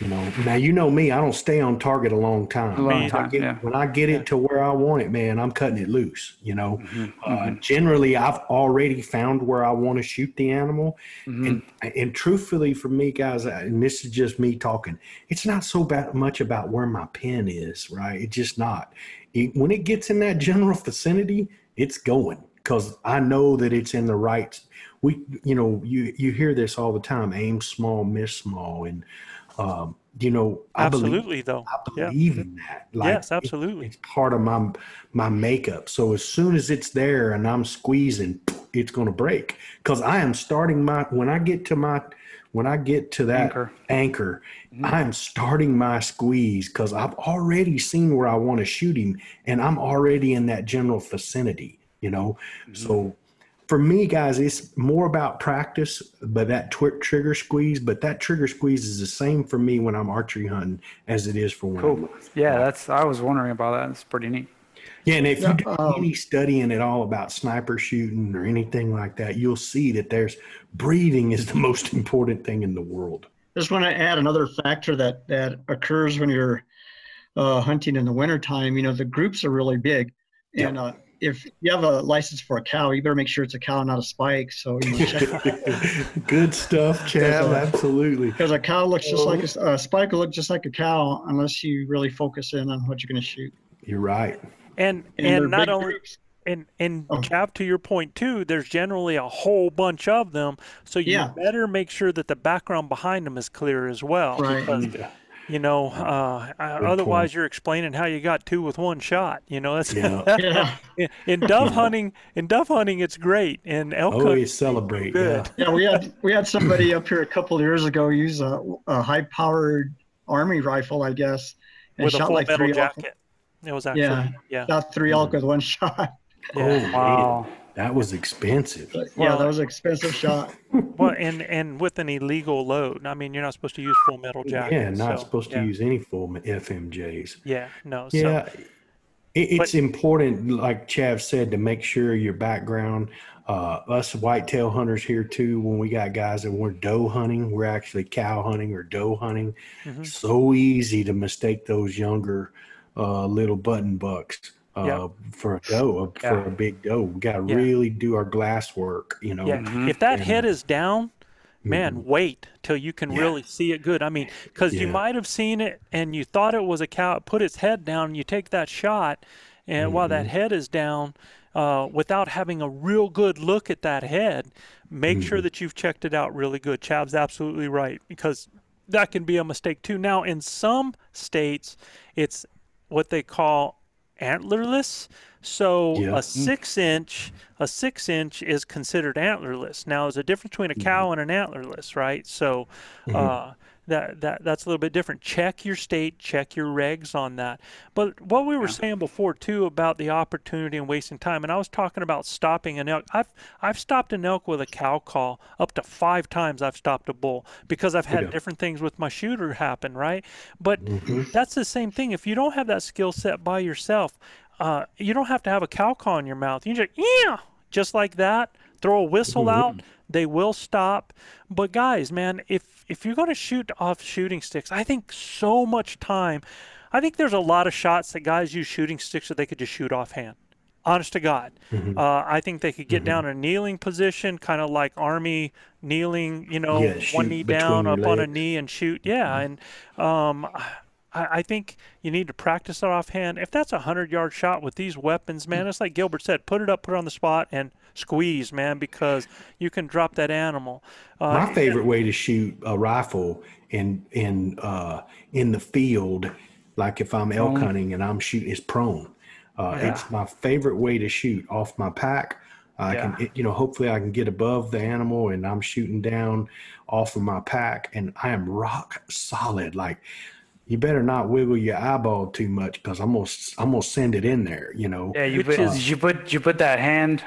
You know, now you know me. I don't stay on target a long time.
A long
When I get-
yeah.
When I get it to where I want it, man, I'm cutting it loose. You know,
Mm-hmm,
uh, generally I've already found where I want to shoot the animal,
Mm-hmm.
and and truthfully for me, guys, and this is just me talking. It's not so bad, much about where my pin is, right? It's just not. It, when it gets in that general vicinity, it's going because I know that it's in the right. We, you know, you you hear this all the time: aim small, miss small, and um, you know, I believe
Absolutely, though.
I
Yeah.
believe in that.
Yes,
it-
absolutely.
it's part of my my makeup. So as soon as it's there and I'm squeezing, it's going to break because I am starting my when I get to my when I get to that
Anchor.
anchor, I'm starting my squeeze because I've already seen where I want to shoot him, and I'm already in that general vicinity. You know, so for me, guys, it's more about practice, but that twi- trigger squeeze, but that trigger squeeze is the same for me when I'm archery hunting as it is for when I'm
Cool. Yeah, that's. I was wondering about that. It's pretty neat.
yeah, and if you do
um,
any studying at all about sniper shooting or anything like that, you'll see that there's breathing is the most important thing in the world.
Just want to add another factor that that occurs when you're uh, hunting in the wintertime. You know, the groups are really big, and uh, if you have a license for a cow, you better make sure it's a cow, not a spike. So you know, check
Good stuff, Chav. Absolutely.
because a cow looks just like a, oh. a spike will look just like a cow unless you really focus in on what you're going to shoot.
You're right.
And
And,
and, not only
groups.
and and
Oh.
Chav, to your point too, there's generally a whole bunch of them, so you
Yeah.
better make sure that the background behind them is clear as well.
Right.
Because, you know, uh, uh, otherwise you're explaining how you got two with one shot. You know, that's
Yeah.
Yeah.
in, in dove hunting. In dove hunting, it's great. In elk hunting,
Always celebrate. Yeah.
good.
Yeah, we had we had somebody up here a couple of years ago use a, a high powered army rifle, I guess, and
with a
shot
full
like
metal
three elk,
jacket. It was actually
Yeah.
yeah.
shot three elk with one shot.
Oh,
yeah.
man.
Wow.
That was expensive.
But, yeah,
Well-
that was an expensive shot.
Well, and and with an illegal load. I mean, you're not supposed to use full metal jackets.
Yeah, not
so,
supposed to use any full FMJs.
Yeah, no. So,
Yeah, it, it's
But-
important, like Chav said, to make sure your background. Uh, us whitetail hunters here too. When we got guys that we're doe hunting, we're actually cow hunting or doe hunting.
Mhm.
So easy to mistake those younger uh, little button bucks uh,
Yeah.
for a doe, for
Yeah.
a big doe. We got to
Yeah.
really do our glass work, you know.
Yeah,
Mhm.
if that
And-
head is down, man, wait till you can
Yeah.
really see it good. I mean, because you might have seen it and you thought it was a cow, it put its head down, and you take that shot, and while that head is down, uh, without having a real good look at that head, make sure that you've checked it out really good. Chav's absolutely right because that can be a mistake too. Now, in some states, it's what they call antlerless. So
Yeah.
a mm. six inch, a six inch is considered antlerless. Now, there's a difference between a mm-hmm. cow and an antlerless, right? So mm-hmm. uh, that that that's a little bit different. Check your state, check your regs on that. But what we were saying before too about the opportunity and wasting time, and I was talking about stopping an elk. I've I've stopped an elk with a cow call up to five times. I've stopped a bull because I've had
Yeah.
different things with my shooter happen, right? But
Mm-hmm.
that's the same thing. If you don't have that skill set by yourself, uh, you don't have to have a cow call in your mouth. You just yeah, just like that. Throw a whistle
Mm-hmm.
out. They will stop. But guys, man, if if you're going to shoot off shooting sticks, I think so much time. I think there's a lot of shots that guys use shooting sticks that they could just shoot offhand. Honest to God,
Mm-hmm.
uh, I think they could get down in a kneeling position, kind of like army kneeling. You know,
Yeah,
one knee down, up on a knee, and shoot. Yeah, and um, I, I think you need to practice it offhand. If that's a hundred yard shot with these weapons, man, it's like Gilbert said, put it up, put it on the spot, and squeeze, man, because you can drop that animal. Uh,
My favorite way to shoot a rifle in in uh, in the field, like if I'm elk hunting and I'm shooting, is prone. Uh, It's my favorite way to shoot off my pack. I
Yeah.
can, it, you know, hopefully I can get above the animal and I'm shooting down off of my pack, and I am rock solid. Like you better not wiggle your eyeball too much because I'm gonna I'm gonna send it in there. You know.
Yeah, you
Which
put
is-
you put you put that hand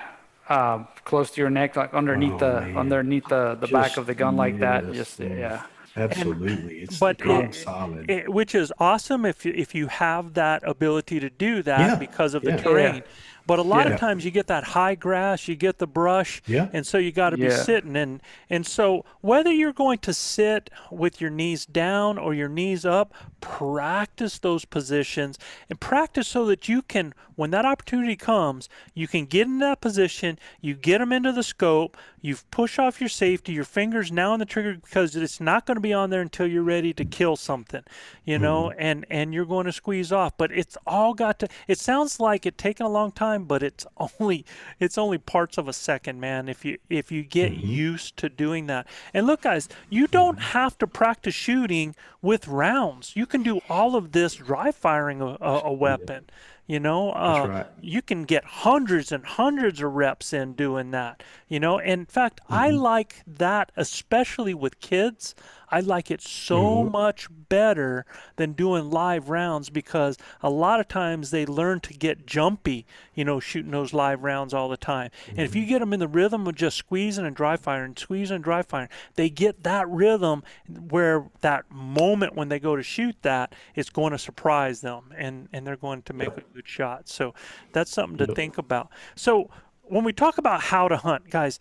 uh, close to your neck, like underneath
Oh,
the
man.
underneath the, the back of the gun, like that. Just
yes.
yeah.
Absolutely, it's
but
rock
it-
solid.
it, which is awesome if you, if you have that ability to do that
Yeah,
because of the
yeah.
terrain. But a lot
Yeah.
of times you get that high grass, you get the brush,
Yeah.
and so you got to be sitting and and so whether you're going to sit with your knees down or your knees up, practice those positions and practice so that you can when that opportunity comes, you can get in that position, you get them into the scope, you push off your safety, your fingers now on the trigger because it's not going to be on there until you're ready to kill something, you know, mm-hmm. and and you're going to squeeze off. But it's all got to. It sounds like it taking a long time, but it's only it's only parts of a second, man. If you if you get mm-hmm. used to doing that, and look, guys, you don't mm-hmm. have to practice shooting with rounds. You can do all of this dry firing a, a, a weapon. You know, uh,
right.
you can get hundreds and hundreds of reps in doing that. You know, in fact, I
Mm-hmm.
like that especially with kids. I like it so
Mm-hmm.
much better than doing live rounds because a lot of times they learn to get jumpy, you know, shooting those live rounds all the time. And if
Mm-hmm.
you get them in the rhythm of just squeezing and dry firing, squeezing and dry firing, they get that rhythm where that moment when they go to shoot that, it's going to surprise them and, and they're going to make a good shot. So that's something to think about. So when we talk about how to hunt, guys,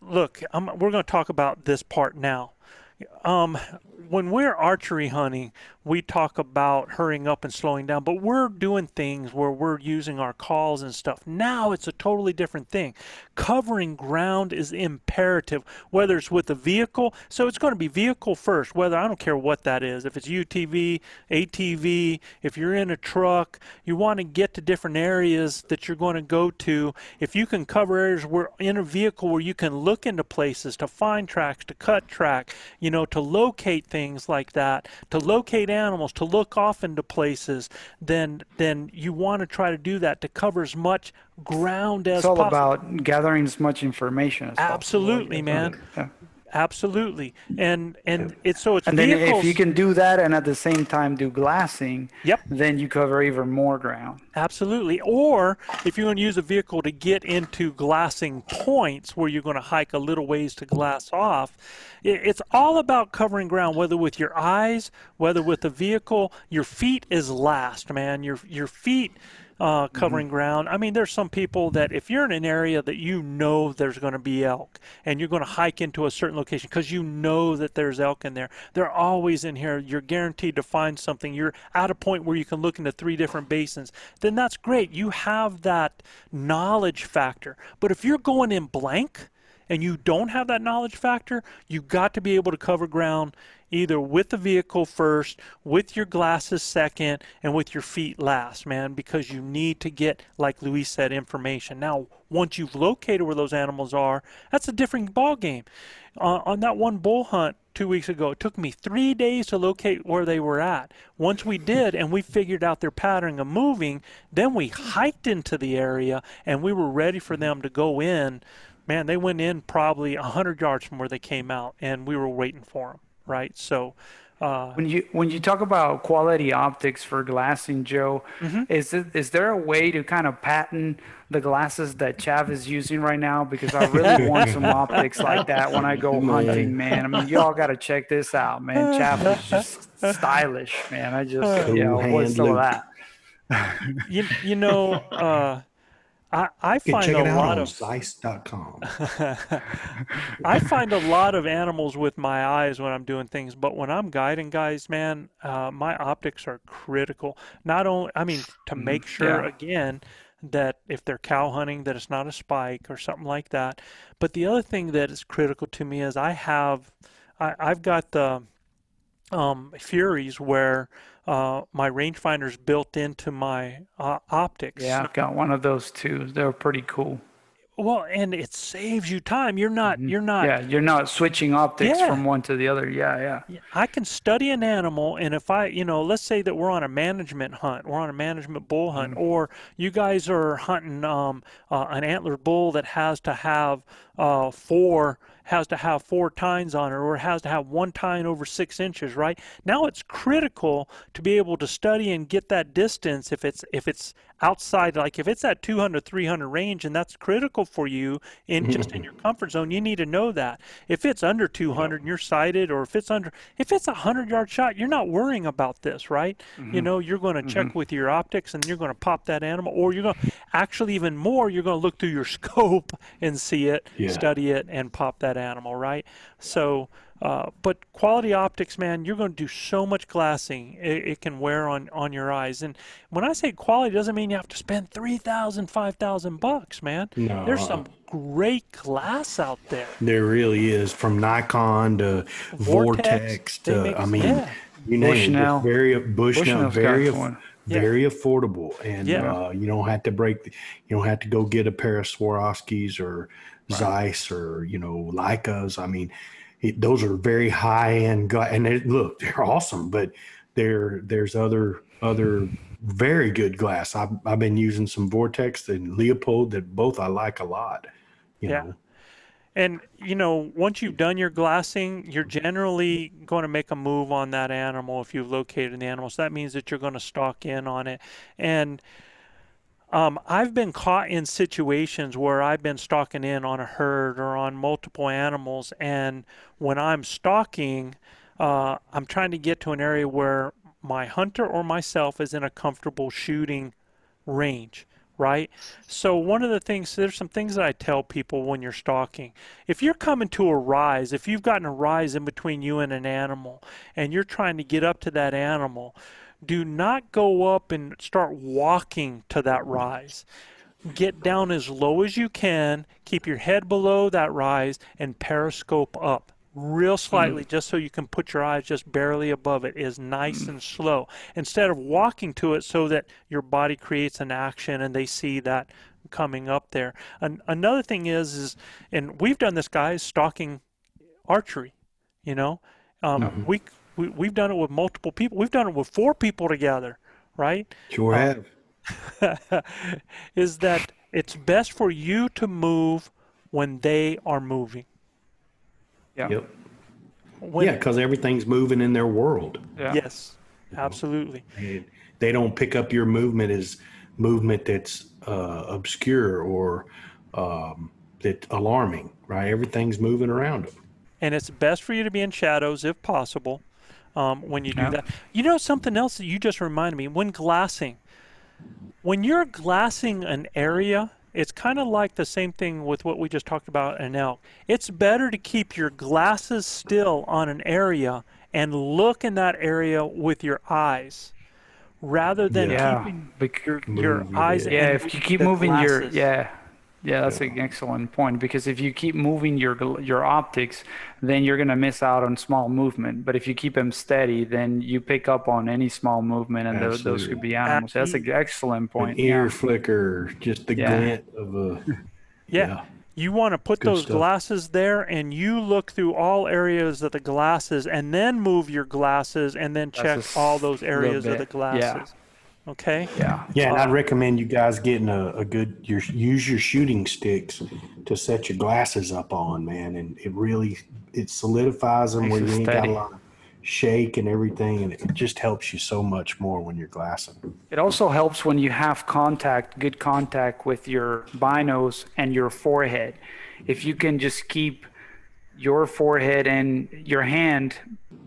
look, I'm, we're going to talk about this part now. Um, when we're archery hunting, we talk about hurrying up and slowing down, but we're doing things where we're using our calls and stuff. Now it's a totally different thing. Covering ground is imperative, whether it's with a vehicle. So it's going to be vehicle first, whether I don't care what that is. If it's UTV, ATV, if you're in a truck, you want to get to different areas that you're going to go to. If you can cover areas where in a vehicle where you can look into places to find tracks, to cut track, you know, to locate things like that, to locate animals, to look off into places, then then you want to try to do that to cover as much ground as possible.
It's all
possible.
about gathering as much information as possible.
Absolutely, man.
Yeah.
Absolutely. And and it's so it's
And then if you can do that and at the same time do glassing,
Yep.
then you cover even more ground.
Absolutely. Or if you're going to use a vehicle to get into glassing points where you're going to hike a little ways to glass off, it's all about covering ground, whether with your eyes, whether with the vehicle. Your feet is last, man. Your your feet uh, covering ground. I mean, there's some people that if you're in an area that you know there's going to be elk and you're going to hike into a certain location because you know that there's elk in there, they're always in here. You're guaranteed to find something. You're at a point where you can look into three different basins. Then that's great. You have that knowledge factor. But if you're going in blank, and you don't have that knowledge factor, you've got to be able to cover ground either with the vehicle first, with your glasses second, and with your feet last, man, because you need to get, like Luis said, information. Now, once you've located where those animals are, that's a different ball game. Uh, on that one bull hunt two weeks ago, it took me three days to locate where they were at. Once we did, and we figured out their pattern of moving, then we hiked into the area, and we were ready for them to go in man, they went in probably a hundred yards from where they came out, and we were waiting for them. Right, so. Uh,
When you when you talk about quality optics for glassing, Joe,
Mm-hmm.
is it, is there a way to kind of patent the glasses that Chav is using right now? Because I really want some optics like that when I go hunting, man. I mean, y'all got to check this out, man. Chav is just stylish, man. I just you know what's some that?
you, you know, uh, I, I find
check
a
it out
lot
on
of
Zeiss.com.
I find a lot of animals with my eyes when I'm doing things, but when I'm guiding guys, man, uh, my optics are critical. Not only, I mean, to make sure
yeah.
again that if they're cow hunting, that it's not a spike or something like that. But the other thing that is critical to me is I have, I, I've got the um, Furies where uh, my rangefinder's built into my uh, optics.
Yeah, I've got one of those too. They're pretty cool.
Well, and it saves you time. You're not. You're not.
Yeah, you're not switching optics
Yeah.
from one to the other. Yeah, yeah.
I can study an animal, and if I, you know, let's say that we're on a management hunt, we're on a management bull hunt, or you guys are hunting um, uh, an antler bull that has to have uh, four has to have four tines on it, or has to have one tine over six inches, right? Now it's critical to be able to study and get that distance if it's if it's outside, like if it's at 200, 300 range, and that's critical for you in just in mm-hmm. your comfort zone, you need to know that. If it's under 200 and you're sighted, or if it's under, if it's a 100 yard shot, you're not worrying about this, right? You mm-hmm. know, you're going to check mm-hmm. with your optics and you're going to pop that animal, or you're going to actually even more, you're going to look through your scope and see it,
Yeah.
study it, and pop that animal, right? So, uh, but quality optics, man, you're going to do so much glassing. It, it can wear on, on your eyes. And when I say quality, doesn't mean you have to spend 3000 5000 bucks, man.
No,
There's some great glass out there.
There really is, from Nikon to
Vortex,
Vortex, to
make-
I mean,
yeah.
you name it,
Bushnell.
it's very Bushnell,
Bushnell's
very
got
aff-
one.
Yeah.
very affordable, and
Yeah.
uh, you don't have to break. The, you don't have to go get a pair of Swarovskis or Zeiss or you know Leicas. I mean, it, those are very high end, and they, look, they're awesome, but there there's other other very good glass. I've, I've been using some Vortex and Leupold that both I like a lot. You
Yeah.
know,
And you know, once you've done your glassing, you're generally going to make a move on that animal if you've located the animal. So that means that you're going to stalk in on it. And um, I've been caught in situations where I've been stalking in on a herd or on multiple animals, and when I'm stalking, uh, I'm trying to get to an area where my hunter or myself is in a comfortable shooting range, right? So one of the things, there's some things that I tell people when you're stalking. If you're coming to a rise, if you've gotten a rise in between you and an animal, and you're trying to get up to that animal, do not go up and start walking to that rise. Get down as low as you can, keep your head below that rise, and periscope up real slightly mm. just so you can put your eyes just barely above it. Is nice mm. and slow. Instead of walking to it so that your body creates an action and they see that coming up there. An- another thing is is and we've done this guys stalking archery you know? Um, mm-hmm. we, we we've done it with multiple people we've done it with four people together right
sure have.
is that it's best for you to move when they are moving
Yeah.
Yep.
when,
yeah, because everything's moving in their world.
Yeah.
yes absolutely
They, they don't pick up your movement as movement that's uh, obscure or um, that alarming, right? Everything's moving around them.
and it's best for you to be in shadows if possible um, when you do
Yeah.
that. You know something else that you just reminded me when glassing. When you're glassing an area, it's kind of like the same thing with what we just talked about in elk. It's better to keep your glasses still on an area and look in that area with your eyes rather than
Yeah.
keeping
Bec-
your, your
Move your
eyes
yeah, if you keep
the
moving your
glasses.
yeah, yeah, that's an excellent point because if you keep moving your your optics, then you're gonna miss out on small movement. But if you keep them steady, then you pick up on any small movement, and those, those could be animals. That's an excellent point.
An ear
Yeah.
flicker, just the
Yeah.
glint of a.
Yeah. You want to put
Good
those
stuff.
glasses there and you look through all areas of the glasses and then move your glasses and then check
a
all those areas of the
bit. Yeah.
glasses. Okay?
Yeah.
Yeah, and I'd recommend you guys getting a, a good your use your shooting sticks to set your glasses up on, man, and it really it solidifies them where you ain't got a lot of shake and everything, and it just helps you so much more when you're glassing.
It also helps when you have contact, good contact with your binos and your forehead. If you can just keep your forehead and your hand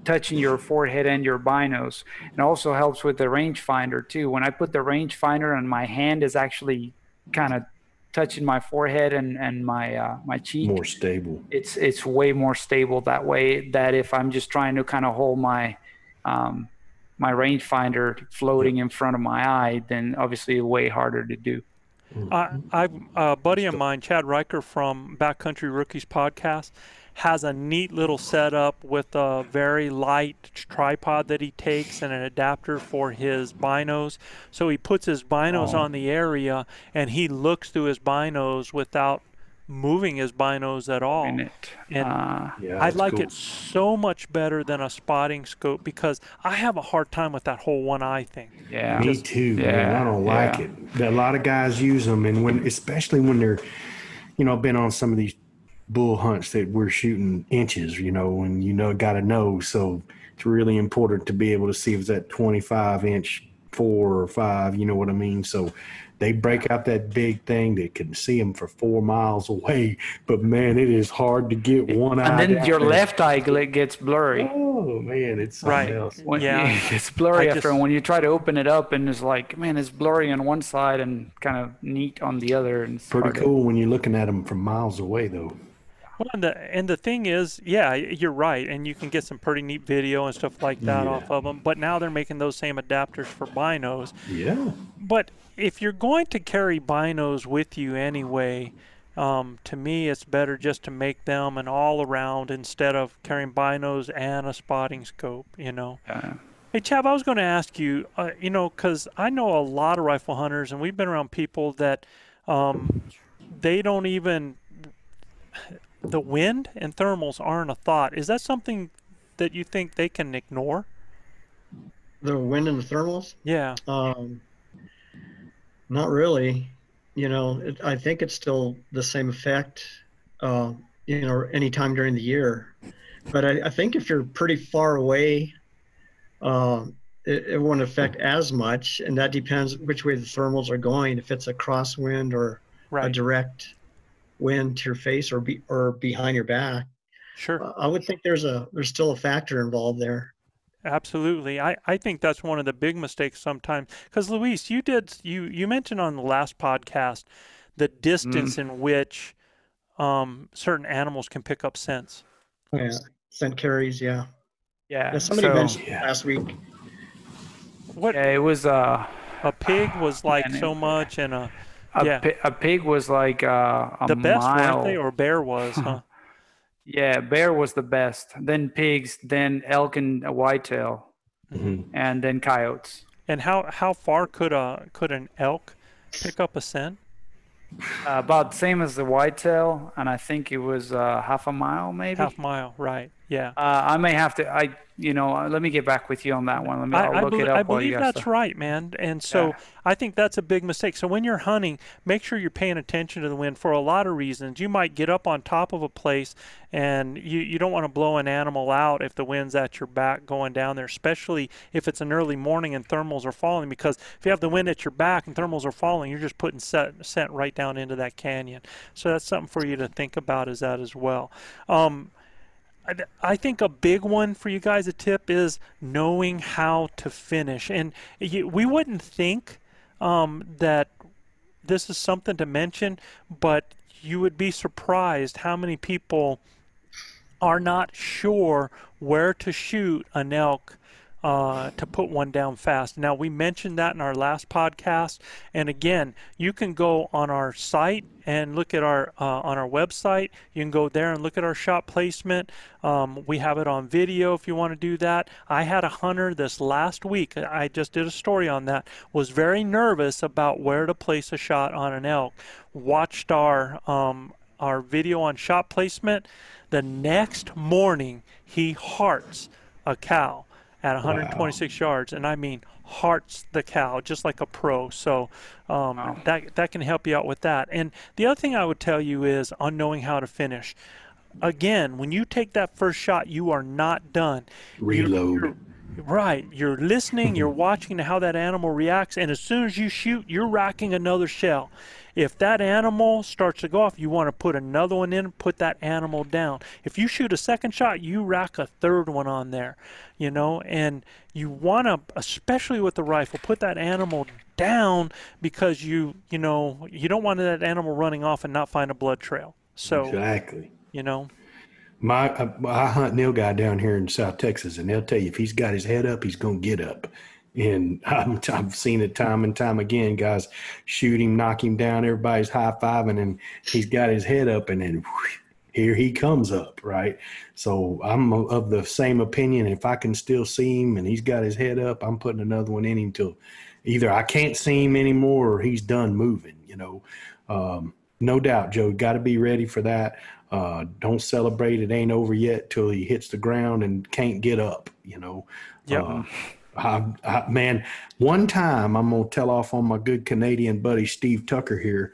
touching your forehead and your binos. It also helps with the rangefinder too. When I put the rangefinder and my hand is actually kind of touching my forehead and, and my uh, my cheek,
More stable.
it's it's way more stable that way. That if I'm just trying to kind of hold my um, my rangefinder floating in front of my eye, then obviously way harder to do.
I, I, a buddy of mine, Chad Riker from Backcountry Rookies podcast, has a neat little setup with a very light tripod that he takes and an adapter for his binos. So he puts his binos on the area and he looks through his binos without moving his binos at all.
In
And
uh,
Yeah,
I like
cool.
it so much better than a spotting scope because I have a hard time with that whole one eye thing.
yeah,
Me too, man.
yeah,
I don't like
yeah.
it. A lot of guys use them, and when, especially when they're, you know, I've been on some of these bull hunts that we're shooting inches, you know, and you know, got to know. So it's really important to be able to see if it's that 25 inch four or five, you know what I mean? So they break out that big thing that can see them for four miles away. But man, it is hard to get one eye.
and then your
there.
left eye gets blurry.
Oh man, it's something
Right.
else.
When,
Yeah.
it's blurry
I
after,
just-
and when you try to open it up, and it's like, man, it's blurry on one side and kind of neat on the other. And it's
Pretty
hard to-
cool when you're looking at them from miles away, though.
Well, and the and the thing is, yeah, you're right, and you can get some pretty neat video and stuff like that
Yeah.
off of them. But now they're making those same adapters for binos.
Yeah.
But if you're going to carry binos with you anyway, um, to me, it's better just to make them an all around instead of carrying binos and a spotting scope. You know.
Uh,
Hey, Chav, I was going to ask you, uh, you know, because I know a lot of rifle hunters, and we've been around people that um, they don't even, the wind and thermals aren't a thought. Is that something that you think they can ignore?
the wind and the thermals.
Yeah.
Um, not really. You know, it, I think it's still the same effect. Uh, you know, anytime during the year. But I, I think if you're pretty far away, uh, it, it won't affect as much, and that depends which way the thermals are going. If it's a crosswind or a direct wind to your face or be, or behind your back,
Sure.
uh, I would think there's a there's still a factor involved there.
Absolutely. I, I think that's one of the big mistakes sometimes. Because Luis, you did you you mentioned on the last podcast the distance in which um, certain animals can pick up scents.
Yeah, scent carries. Yeah.
Yeah.
Yeah, somebody
so-
mentioned
Yeah.
last week.
What
Yeah, it was uh,
a pig was like
Man,
so much, and a
a,
Yeah.
pi- a pig was like uh, a
the best
mile.
weren't they, or bear was, huh?
Yeah, bear was the best. Then pigs, then elk and a whitetail,
Mhm.
and then coyotes.
and how how far could a could an elk pick up a scent?
Uh, about the same as the whitetail, and I think it was uh, half a mile, maybe.
Half mile, right? Yeah.
Uh, I may have to. I, you know, uh, let me get back with you on that one. Let me.
I,
I'll
I,
look
belie-
it up
I believe that's
talk.
right, man. And so
Yeah.
I think that's a big mistake. So when you're hunting, make sure you're paying attention to the wind for a lot of reasons. You might get up on top of a place and you, you don't want to blow an animal out if the wind's at your back going down there, especially if it's an early morning and thermals are falling. Because if you have the wind at your back and thermals are falling, you're just putting set, scent right down into that canyon. So that's something for you to think about is that as well. Um, I- think a big one for you guys, a tip is knowing how to finish. And we wouldn't think um, that this is something to mention, but you would be surprised how many people are not sure where to shoot an elk uh, to put one down fast. Now, we mentioned that in our last podcast, and again, you can go on our site and look at our uh, on our website. You can go there and look at our shot placement. Um, we have it on video if you want to do that. I had a hunter this last week. I just did a story on that. Was very nervous about where to place a shot on an elk. Watched our um, our video on shot placement. The next morning, he hearts a cow at 126 yards, and I mean hearts the cow just like a pro. So um, that that can help you out with that. And the other thing I would tell you is on knowing how to finish. Again, when you take that first shot, you are not done. You're-
Reload.
you're- Right. You're listening, you're watching to how that animal reacts, and as soon as you shoot, you're racking another shell. If that animal starts to go off, you want to put another one in, put that animal down. If you shoot a second shot, you rack a third one on there, you know, and you want to, especially with the rifle, put that animal down because you, you know, you don't want that animal running off and not find a blood trail. So,
Exactly.
you know,
My, I, I hunt nilgai down here in South Texas, and they'll tell you if he's got his head up, he's gonna get up. And I'm, I've seen it time and time again. Guys shoot him, knock him down. Everybody's high fiving, and he's got his head up, and then whoosh, here he comes up. Right. So I'm of the same opinion. If I can still see him, and he's got his head up, I'm putting another one in him till either I can't see him anymore or he's done moving. You know. Um, no doubt, Joe. Got to be ready for that. Uh, don't celebrate. It ain't over yet till he hits the ground and can't get up. You know.
Yep.
Uh, Man, one time I'm gonna tell off on my good Canadian buddy Steve Tucker here.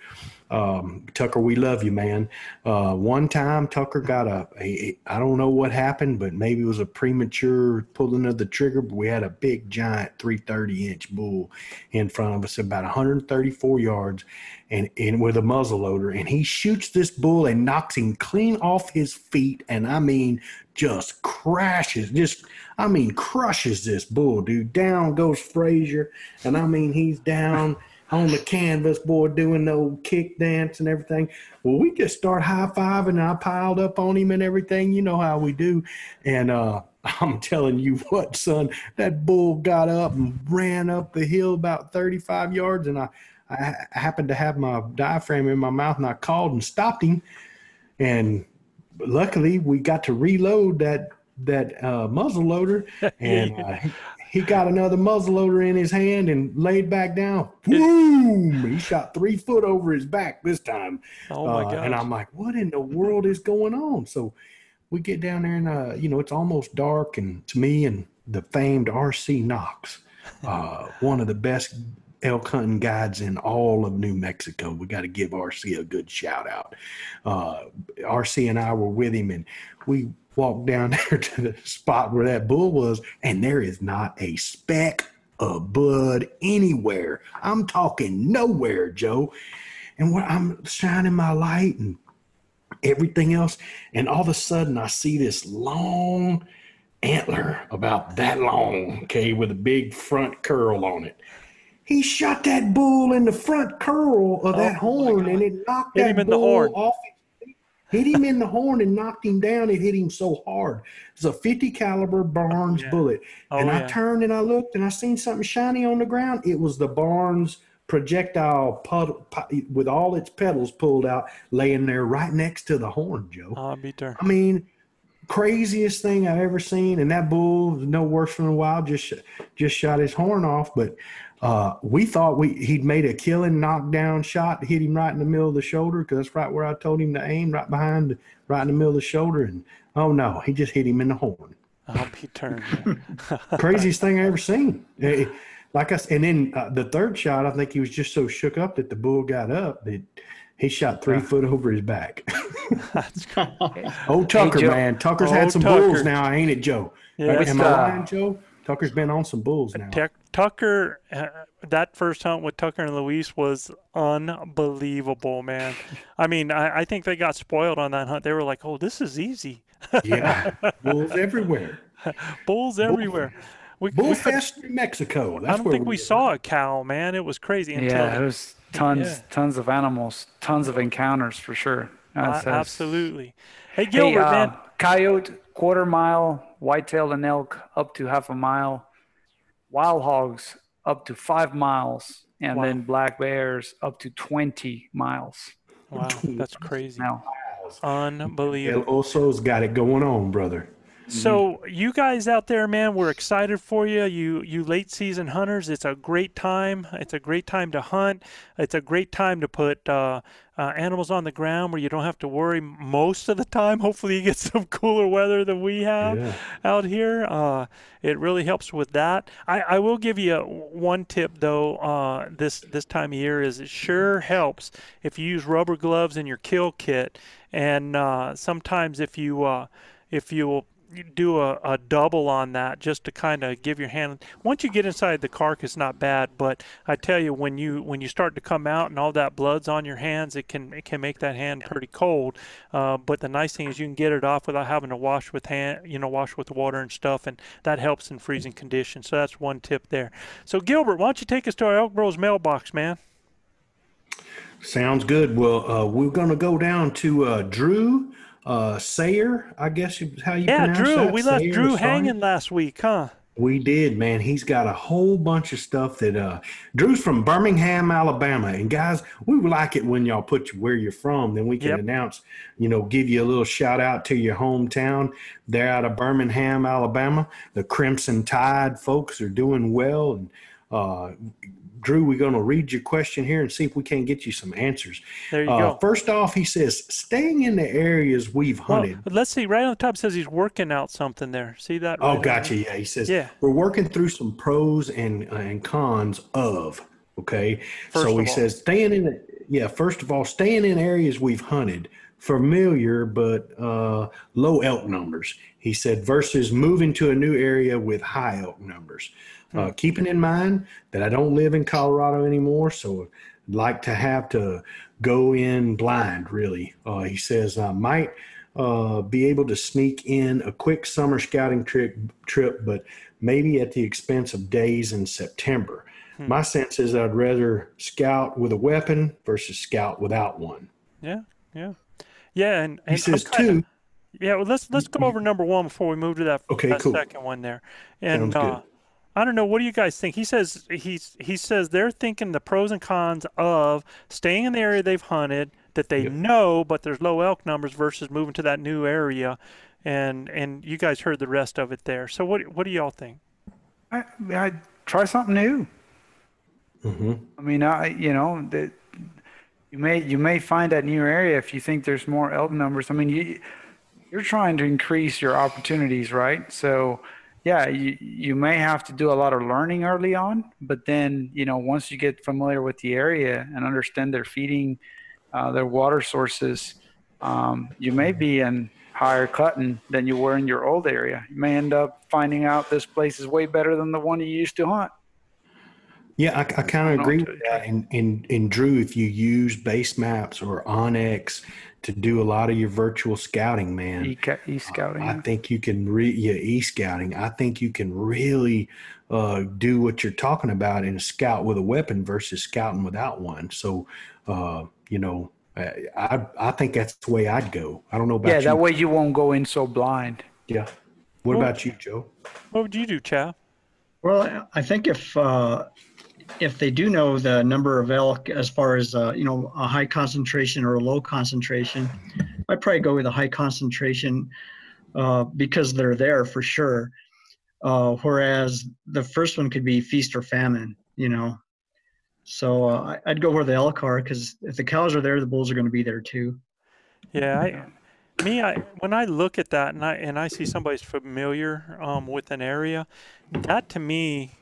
Um, Tucker, we love you, man. Uh, one time Tucker got a, a, I don't know what happened, but maybe it was a premature pulling of the trigger. But we had a big, giant 330 inch bull in front of us, about 134 yards, and, and with a muzzle loader. And he shoots this bull and knocks him clean off his feet. And I mean, just crashes, just, I mean, crushes this bull, dude. Down goes Frazier. And I mean, he's down on the canvas, boy, doing the old kick dance and everything. Well, we just start high fiving, and I piled up on him and everything. You know how we do. And uh, I'm telling you what, son, that bull got up and ran up the hill about 35 yards, and I, I happened to have my diaphragm in my mouth, and I called and stopped him. And luckily, we got to reload that that uh, muzzle loader, and uh, he- he got another muzzle loader in his hand and laid back down. Boom! He shot three foot over his back this time.
oh my
Uh,
God.
and I'm like, what in the world is going on? So we get down there and, uh, you know, it's almost dark and to me and the famed R.C. Knox, uh, one of the best elk hunting guides in all of New Mexico. We got to give RC a good shout out. Uh, RC and I were with him, and we walked down there to the spot where that bull was, and there is not a speck of bud anywhere. I'm talking nowhere, Joe. And when I'm shining my light and everything else, and all of a sudden I see this long antler about that long, okay, with a big front curl on it. He shot that bull in the front curl of that
Oh,
horn, and it knocked
Hit
that
him in the
bull
horn.
off. Hit him in the horn and knocked him down. It hit him so hard. It's a 50 caliber Barnes
yeah.
bullet.
Oh,
and I turned and I looked and I seen something shiny on the ground. It was the Barnes projectile pud- pu- with all its petals pulled out, laying there right next to the horn, Joe.
Oh, Be darned.
I mean, craziest thing I've ever seen. And that bull was no worse than a wild. Just just shot his horn off. But uh, we thought we he'd made a killing knockdown shot, hit him right in the middle of the shoulder because that's right where I told him to aim, right behind, right in the middle of the shoulder. And oh no, he just hit him in the horn.
I'll be turned.
Craziest thing I ever seen. Eh, Like I s- and then uh, the third shot, I think he was just so shook up that the bull got up that he shot three foot over his back.
That's
Oh, Tucker,
Joe.
man. Tucker's
Oh,
had some
Tucker.
bulls now, ain't it, Joe?
Yeah.
Am I
Uh,
lying, Joe? Tucker's been on some bulls now.
Tuck- Tucker, uh, that first hunt with Tucker and Luis was unbelievable, man. I mean, I, I think they got spoiled on that hunt. They were like, "Oh, this is easy.
Yeah, bulls everywhere.
Bulls everywhere." We, we could-
Bullfest, New Mexico. That's
I don't
where
think we
were.
saw a cow, man. It was crazy. Until
Yeah, there's tons,
Yeah.
tons of animals, tons of encounters for sure.
Uh,
That's- that's-
absolutely. Hey,
Hey,
Gilbert,
uh,
man.
coyote, quarter mile, whitetail and elk up to half a mile, wild hogs up to five miles, and
Wow.
then black bears up to 20 miles.
Wow, that's crazy.
Now,
Unbelievable.
El Oso's got it going on, brother.
So you guys out there, man, we're excited for you. You you late season hunters, it's a great time. It's a great time to hunt. It's a great time to put uh, uh, animals on the ground where you don't have to worry most of the time. Hopefully, you get some cooler weather than we have
Yeah.
out here. Uh, it really helps with that. I, I will give you one tip though. Uh, this this time of year is it sure helps if you use rubber gloves in your kill kit, and uh, sometimes if you uh, if you you do a, a double on that just to kind of give your hand. Once you get inside the carcass not bad but i tell you when you when you start to come out and all that blood's on your hands it can it can make that hand pretty cold. Uh, but the nice thing is you can get it off without having to wash with hand you know wash with water and stuff and that helps in freezing conditions. So that's one tip there. So gilbert why don't you take us to our elk bros mailbox man?
Sounds good. Well, uh, we're going to go down to uh, Drew uh, Sayer, I guess is how you
yeah
pronounce
drew
that.
we left
Sayer,
drew
sorry.
hanging last week huh
We did, man. He's got a whole bunch of stuff that uh Drew's from Birmingham, Alabama. And guys, we like it when y'all put where you're from. Then we can
Yep.
announce, you know, give you a little shout out to your hometown. They're out of Birmingham, Alabama. The Crimson Tide folks are doing well. And uh Drew, we're going to read your question here and see if we can't get you some answers.
there you
Uh,
go
First off, he says, staying in the areas we've
Well,
hunted.
let's see. Right on the top says he's working out something there. See that?
Oh, gotcha.
there?
Yeah, he says
Yeah.
we're working through some pros and uh, and cons of. Okay,
First
so he
all.
says staying in. Yeah, first of all, staying in areas we've hunted, familiar but uh, low elk numbers. He said versus moving to a new area with high elk numbers.
Hmm.
Uh, keeping in mind that I don't live in Colorado anymore, so I'd like to have to go in blind. Really, uh, he says I might uh, be able to sneak in a quick summer scouting trip, trip, but maybe at the expense of days in September.
Hmm.
My sense is I'd rather scout with a weapon versus scout without one.
Yeah, yeah, yeah. And,
He says too.
Yeah, well, let's let's go over number one before we move to that,
Okay,
that
cool.
second one there. And uh, I don't know. What do you guys think? He says he's he says they're thinking the pros and cons of staying in the area they've hunted that they
Yep.
know, but there's low elk numbers versus moving to that new area. And and you guys heard the rest of it there. So what what do y'all think?
I, I try something new.
hmm
I mean, I you know that you may you may find that new area if you think there's more elk numbers. I mean, you you're trying to increase your opportunities, right? So yeah, you, you may have to do a lot of learning early on, but then, you know, once you get familiar with the area and understand their feeding, uh, their water sources, um, you may be in higher cutting than you were in your old area. You may end up finding out this place is way better than the one you used to hunt.
Yeah, I, I kind of agree with that. And, and, and Drew, if you use base maps or onX to do a lot of your virtual scouting, man,
E, e scouting.
I think you can re yeah, e scouting. I think you can really uh, do what you're talking about in a scout with a weapon versus scouting without one. So, uh, you know, I, I I think that's the way I'd go. I don't know about
yeah,
you.
that way you won't go in so blind.
Yeah. What
Well-
about you, Joe?
What would you do, Chav?
Well, I think if uh, if they do know the number of elk as far as uh, you know a high concentration or a low concentration, I'd probably go with a high concentration uh, because they're there for sure. Uh, whereas the first one could be feast or famine, you know. So uh, I'd go where the elk are because if the cows are there, the bulls are going to be there too.
Yeah, I, me, I when I look at that and I and I see somebody's familiar um, with an area, that to me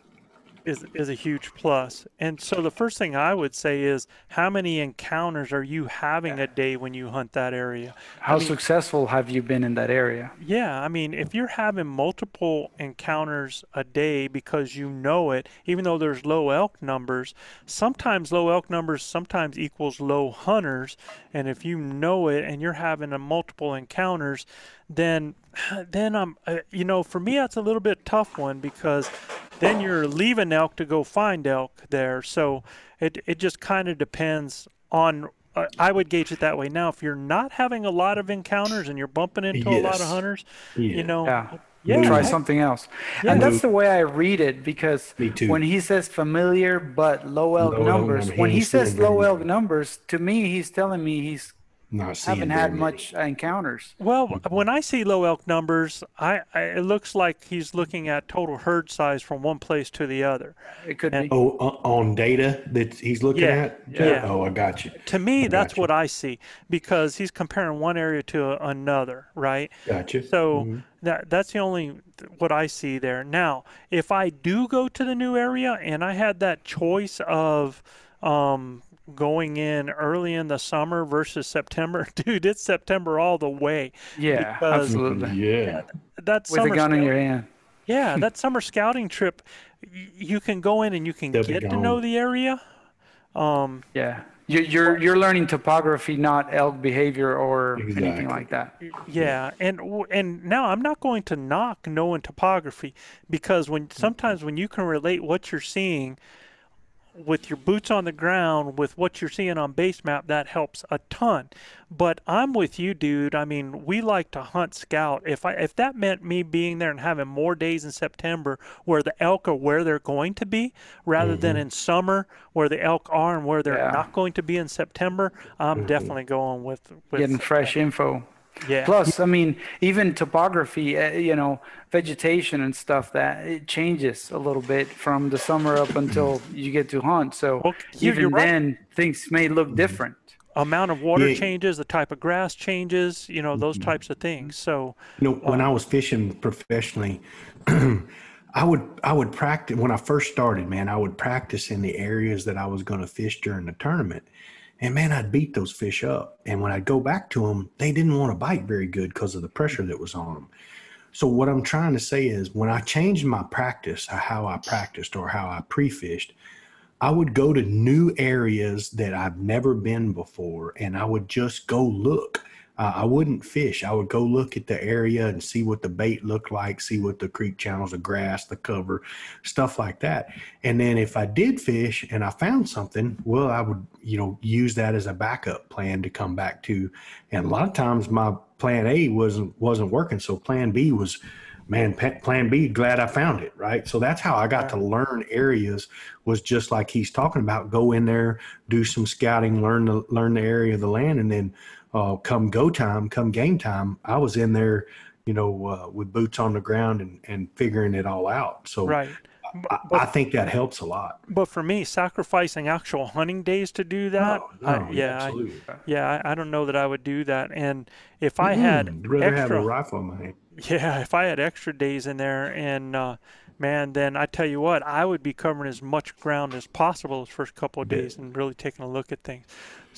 is is a huge plus. And so the first thing I would say is, how many encounters are you having a day when you hunt that area?
How successful have you been in that area?
Yeah, I mean, if you're having multiple encounters a day because you know it, even though there's low elk numbers, sometimes low elk numbers sometimes equals low hunters. And if you know it and you're having a multiple encounters, then then I'm, uh, you know, for me that's a little bit tough one because then you're leaving elk to go find elk there. So it it just kind of depends on. Uh, I would gauge it that way. Now, if you're not having a lot of encounters and you're bumping into a lot of hunters,
Yeah.
you know,
Yeah.
yeah,
Try
heck,
something else.
Yeah.
and that's the way I read it because when he says familiar but low elk
Low
numbers,
number,
when he says low elk numbers, to me, he's telling me he's
Not seeing
haven't
very
had
many.
much encounters.
Well, when I see low elk numbers, I, I it looks like he's looking at total herd size from one place to the other.
It could
And-
be.
Oh, on data that he's looking
Yeah,
at?
yeah.
Oh, I got you.
To me, that's
gotcha.
what I see because he's comparing one area to another, right?
Got you.
So
Mhm.
that that's the only what I see there. Now, if I do go to the new area and I had that choice of um, going in early in the summer versus September, dude, it's September all the way.
yeah,
because-
absolutely.
Yeah.
That
With a
summer
gun in your hand.
yeah, that summer scouting trip, you can go in and you can
They'll
get to know the area. Um,
Yeah. You- You're you're learning topography, not elk behavior or anything like that.
Yeah, and and now I'm not going to knock knowing topography because when sometimes when you can relate what you're seeing with your boots on the ground with what you're seeing on base map that helps a ton. But I'm with you, dude. I mean, we like to hunt scout. If I if that meant me being there and having more days in September where the elk are where they're going to be rather than mm-hmm. in summer where the elk are and where they're
Yeah.
not going to be in September, I'm mm-hmm. definitely going with with
Getting fresh info.
Yeah.
Plus, I mean, even topography, uh, you know, vegetation and stuff that it changes a little bit from the summer up until you get to hunt. So
Well,
even
right.
then, things may look different.
amount of water
Yeah.
changes, the type of grass changes, you know, those types of things. So,
You know, when I was fishing professionally, I would I would practice when I first started, man, I would practice in the areas that I was going to fish during the tournament. And man, I'd beat those fish up. And when I'd go back to them, they didn't want to bite very good because of the pressure that was on them. So what I'm trying to say is when I changed my practice, uh, how I practiced or how I pre-fished, I would go to new areas that I've never been before and I would just go look. Uh, I wouldn't fish. I would go look at the area and see what the bait looked like, see what the creek channels, the grass, the cover, stuff like that. And then if I did fish and I found something, well, I would, you know, use that as a backup plan to come back to. And a lot of times my plan A wasn't wasn't working, so plan B was man plan b glad i found it right so that's how i got to learn areas was just like he's talking about go in there do some scouting learn the learn the area of the land and then uh, come go time come game time i was in there you know uh, with boots on the ground and, and figuring it all out so
right.
I, I think that helps a lot
But for me, sacrificing actual hunting days to do that,
No,
I-
no,
yeah, I, yeah, I, I don't know that I would do that. And if I had
Mm, rather have
extra,
a rifle in my hand
Yeah, if I had extra days in there, and uh, man, then I tell you what, I would be covering as much ground as possible those first couple of days and really taking a look at things.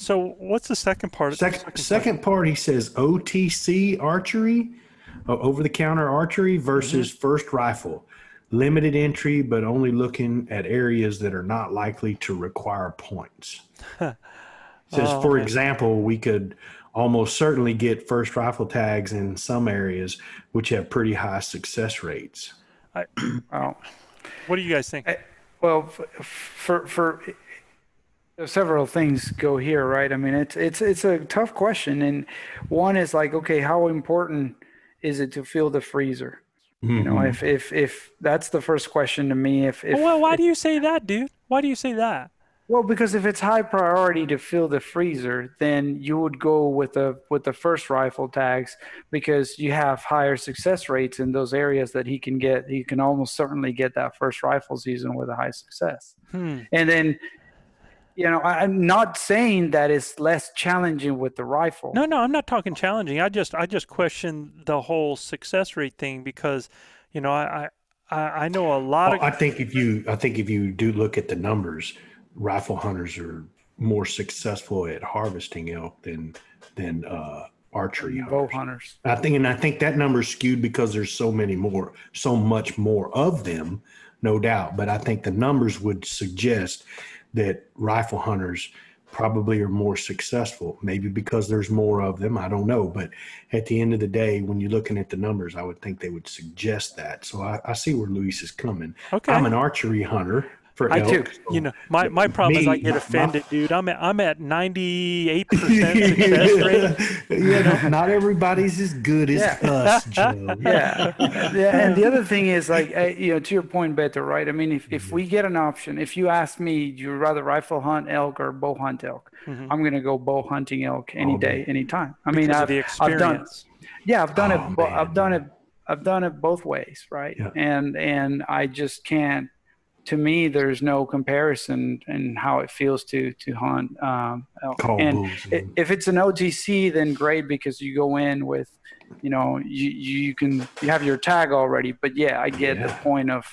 So, what's the second part?
Second,
second,
second part, he says OTC archery, uh, over the counter archery versus
Mm-hmm.
first rifle. Limited entry, but only looking at areas that are not likely to require points. says,
Oh,
for
man.
example, we could almost certainly get first rifle tags in some areas which have pretty high success rates.
Well,
What do you guys think?
well, for for several things go here, right? I mean, it's it's it's a tough question, and one is like, okay, how important is it to fill the freezer? You know, if if if that's the first question to me, if if
well, why do you say that, dude? Why do you say that?
Well, because if it's high priority to fill the freezer, then you would go with the with the first rifle tags because you have higher success rates in those areas that he can get. He can almost certainly get that first rifle season with a high success.
Hmm.
And then, you know, I, I'm not saying that it's less challenging with the rifle.
No, no, I'm not talking challenging. I just, I just question the whole success rate thing because, you know, I, I, I know a lot of.
I think if you, I think if you do look at the numbers, rifle hunters are more successful at harvesting elk than than uh, archery
bow
hunters.
hunters.
I think, and I think that number's skewed because there's so many more, so much more of them, no doubt. But I think the numbers would suggest that rifle hunters probably are more successful. Maybe because there's more of them. I don't know. But at the end of the day, when you're looking at the numbers, I would think they would suggest that. So I, I see where Luis is coming.
Okay.
I'm an archery hunter
I
elk.
too.
so-
You know, my, my problem is I get
my-
offended, dude. I'm at I'm at 98 percent success rate.
you know, not everybody's as good as
Yeah.
us, Joe.
yeah. yeah. And the other thing is like, you know, to your point, better, right? I mean, if,
Mm-hmm.
if we get an option, if you ask me, do you rather rifle hunt elk or bow hunt elk? I'm going to go bow hunting elk any
All
day, anytime. I mean, I've,
the
I've done,
experience.
yeah, I've done
Oh,
it. bo- I've done it. I've done it both ways, right?
Yeah.
And and I just can't. To me, there's no comparison in how it feels to to hunt um, elk. And
bulls
i-
and-
if it's an OTC, then great because you go in with, you know, you you can you have your tag already. But yeah, I get the point of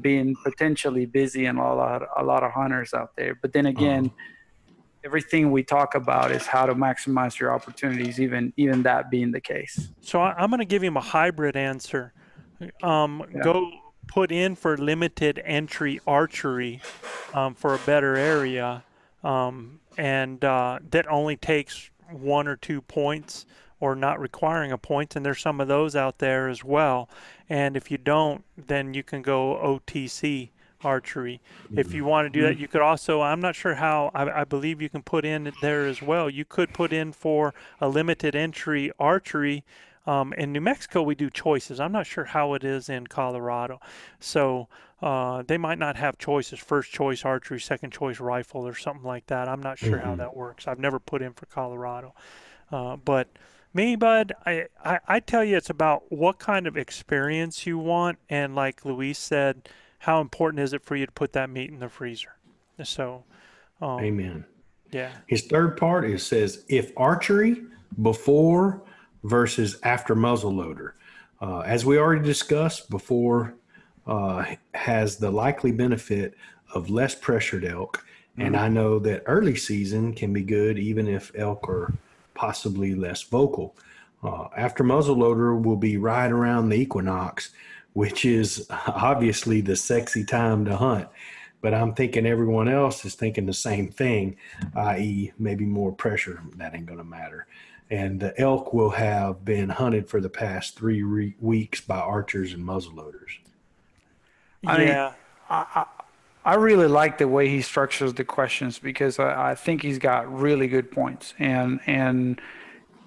being potentially busy and a lot a lot of hunters out there. But then again,
Uh-huh.
everything we talk about is how to maximize your opportunities, even even that being the case.
So I, I'm going to give him a hybrid answer. Um,
Yeah.
Go put in for limited entry archery um, for a better area, um, and uh, that only takes one or two points or not requiring a point. And there's some of those out there as well. And if you don't, then you can go OTC archery. If you want to do that, you could also, I'm not sure how, I, I believe you can put in there as well. You could put in for a limited entry archery. Um, in New Mexico, we do choices. I'm not sure how it is in Colorado. So uh, they might not have choices first choice archery, second choice rifle, or something like that. I'm not sure how that works. I've never put in for Colorado. Uh, but me, bud, I, I, I tell you, it's about what kind of experience you want. And like Luis said, how important is it for you to put that meat in the freezer? So, um,
Amen.
yeah.
His third part is says if archery before versus after muzzleloader. Uh, as we already discussed before, uh, has the likely benefit of less pressured elk, and I know that early season can be good even if elk are possibly less vocal. Uh, after muzzleloader will be right around the equinox, which is obviously the sexy time to hunt but I'm thinking everyone else is thinking the same thing, i.e., maybe more pressure. That ain't going to matter. And the elk will have been hunted for the past three re- weeks by archers and muzzleloaders.
I mean,
yeah.
I really like the way he structures the questions because I, I think he's got really good points and and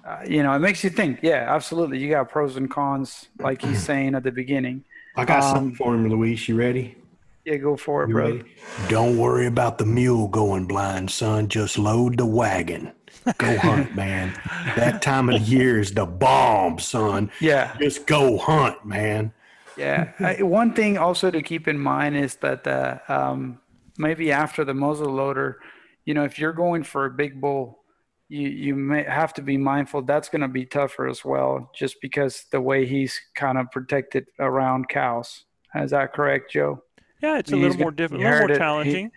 uh, you know it makes you think. Yeah, absolutely. You got pros and cons, like he's saying at the beginning.
I got
Um,
something for him, Luis. You ready?
Yeah, go for it,
You
bro.
ready? Don't worry about the mule going blind, son. Just load the wagon. Go hunt, man. That time of the year is the bomb, son.
Yeah,
Just go hunt, man.
yeah. I, one thing also to keep in mind is that uh, um, maybe after the muzzle loader, you know, if you're going for a big bull, you you may have to be mindful. That's going to be tougher as well, just because the way he's kind of protected around cows. Is that correct, Joe?
Yeah, it's a little more difficult, a little more challenging.
He,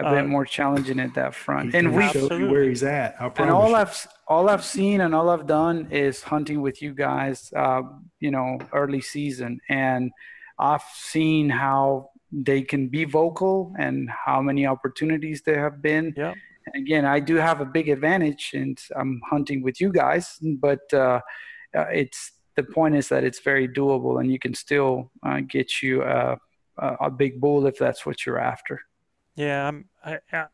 a bit uh, more challenging at that front,
and we show you where he's at.
and all you. I've all I've seen and all I've done is hunting with you guys. Uh, you know, early season, and I've seen how they can be vocal and how many opportunities there have been.
Yeah.
Again, I do have a big advantage, and I'm hunting with you guys, but uh, uh, it's the point is that it's very doable, and you can still uh, get you a, a big bull if that's what you're after.
Yeah, I'm, I, I,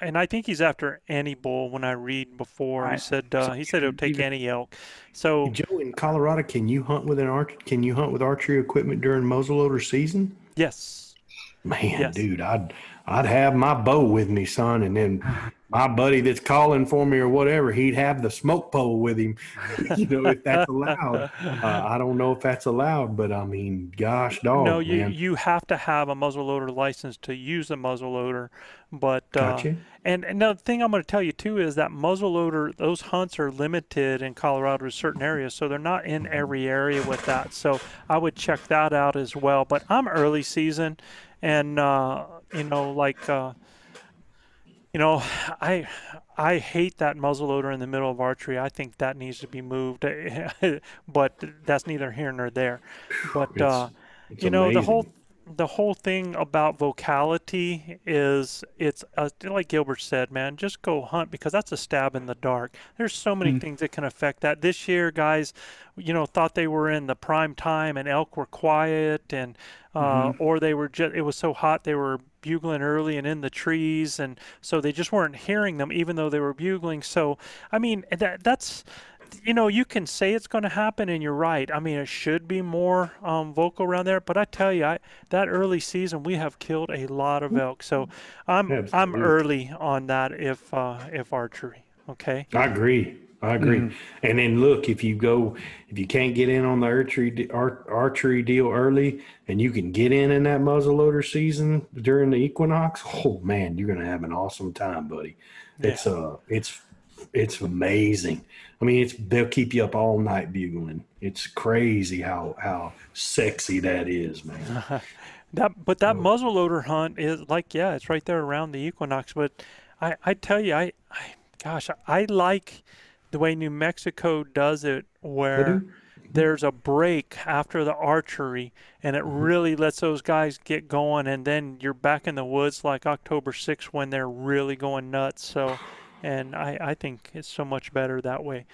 and I think he's after any bull. When I read before, he said uh, he said it'll take any elk. So
Joe, in Colorado, can you hunt with an arch? Can you hunt with archery equipment during muzzleloader season?
Yes.
Man, yes. dude, I'd I'd have my bow with me, son, and then my buddy that's calling for me or whatever, he'd have the smoke pole with him, you know, if that's allowed. Uh, I don't know if that's allowed, but I mean, gosh, dog.
No, you
man.
you have to have a muzzleloader license to use a muzzleloader. But uh, gotcha. and another thing I'm going to tell you too is that muzzleloader, those hunts are limited in Colorado to certain areas, so they're not in every area with that. So I would check that out as well. But I'm early season, and uh, you know, like. Uh, you know, I I hate that muzzle muzzleloader in the middle of archery. I think that needs to be moved, but that's neither here nor there. But it's, uh, it's you know, amazing. the whole the whole thing about vocality is it's uh, like Gilbert said, man, just go hunt because that's a stab in the dark. There's so many mm. things that can affect that. This year, guys, you know, thought they were in the prime time and elk were quiet and uh, mm-hmm. or they were just it was so hot they were bugling early and in the trees and so they just weren't hearing them even though they were bugling. So I mean that that's you know, you can say it's going to happen, and you're right. I mean, it should be more um, vocal around there. But I tell you, I, that early season, we have killed a lot of elk. So I'm Absolutely. I'm early on that. If uh, if archery, okay.
I agree. I agree. Mm-hmm. And then look, if you go, if you can't get in on the archery archery deal early, and you can get in in that muzzleloader season during the equinox, oh man, you're gonna have an awesome time, buddy. Yeah. It's uh, it's it's amazing. I mean, it's they'll keep you up all night bugling. It's crazy how how sexy that is, man.
that but that oh. muzzleloader hunt is like yeah, it's right there around the equinox. But I I tell you, I, I gosh, I like the way New Mexico does it, where there's a break after the archery, and it mm-hmm. really lets those guys get going, and then you're back in the woods like October 6th when they're really going nuts. So and I, I think it's so much better that way.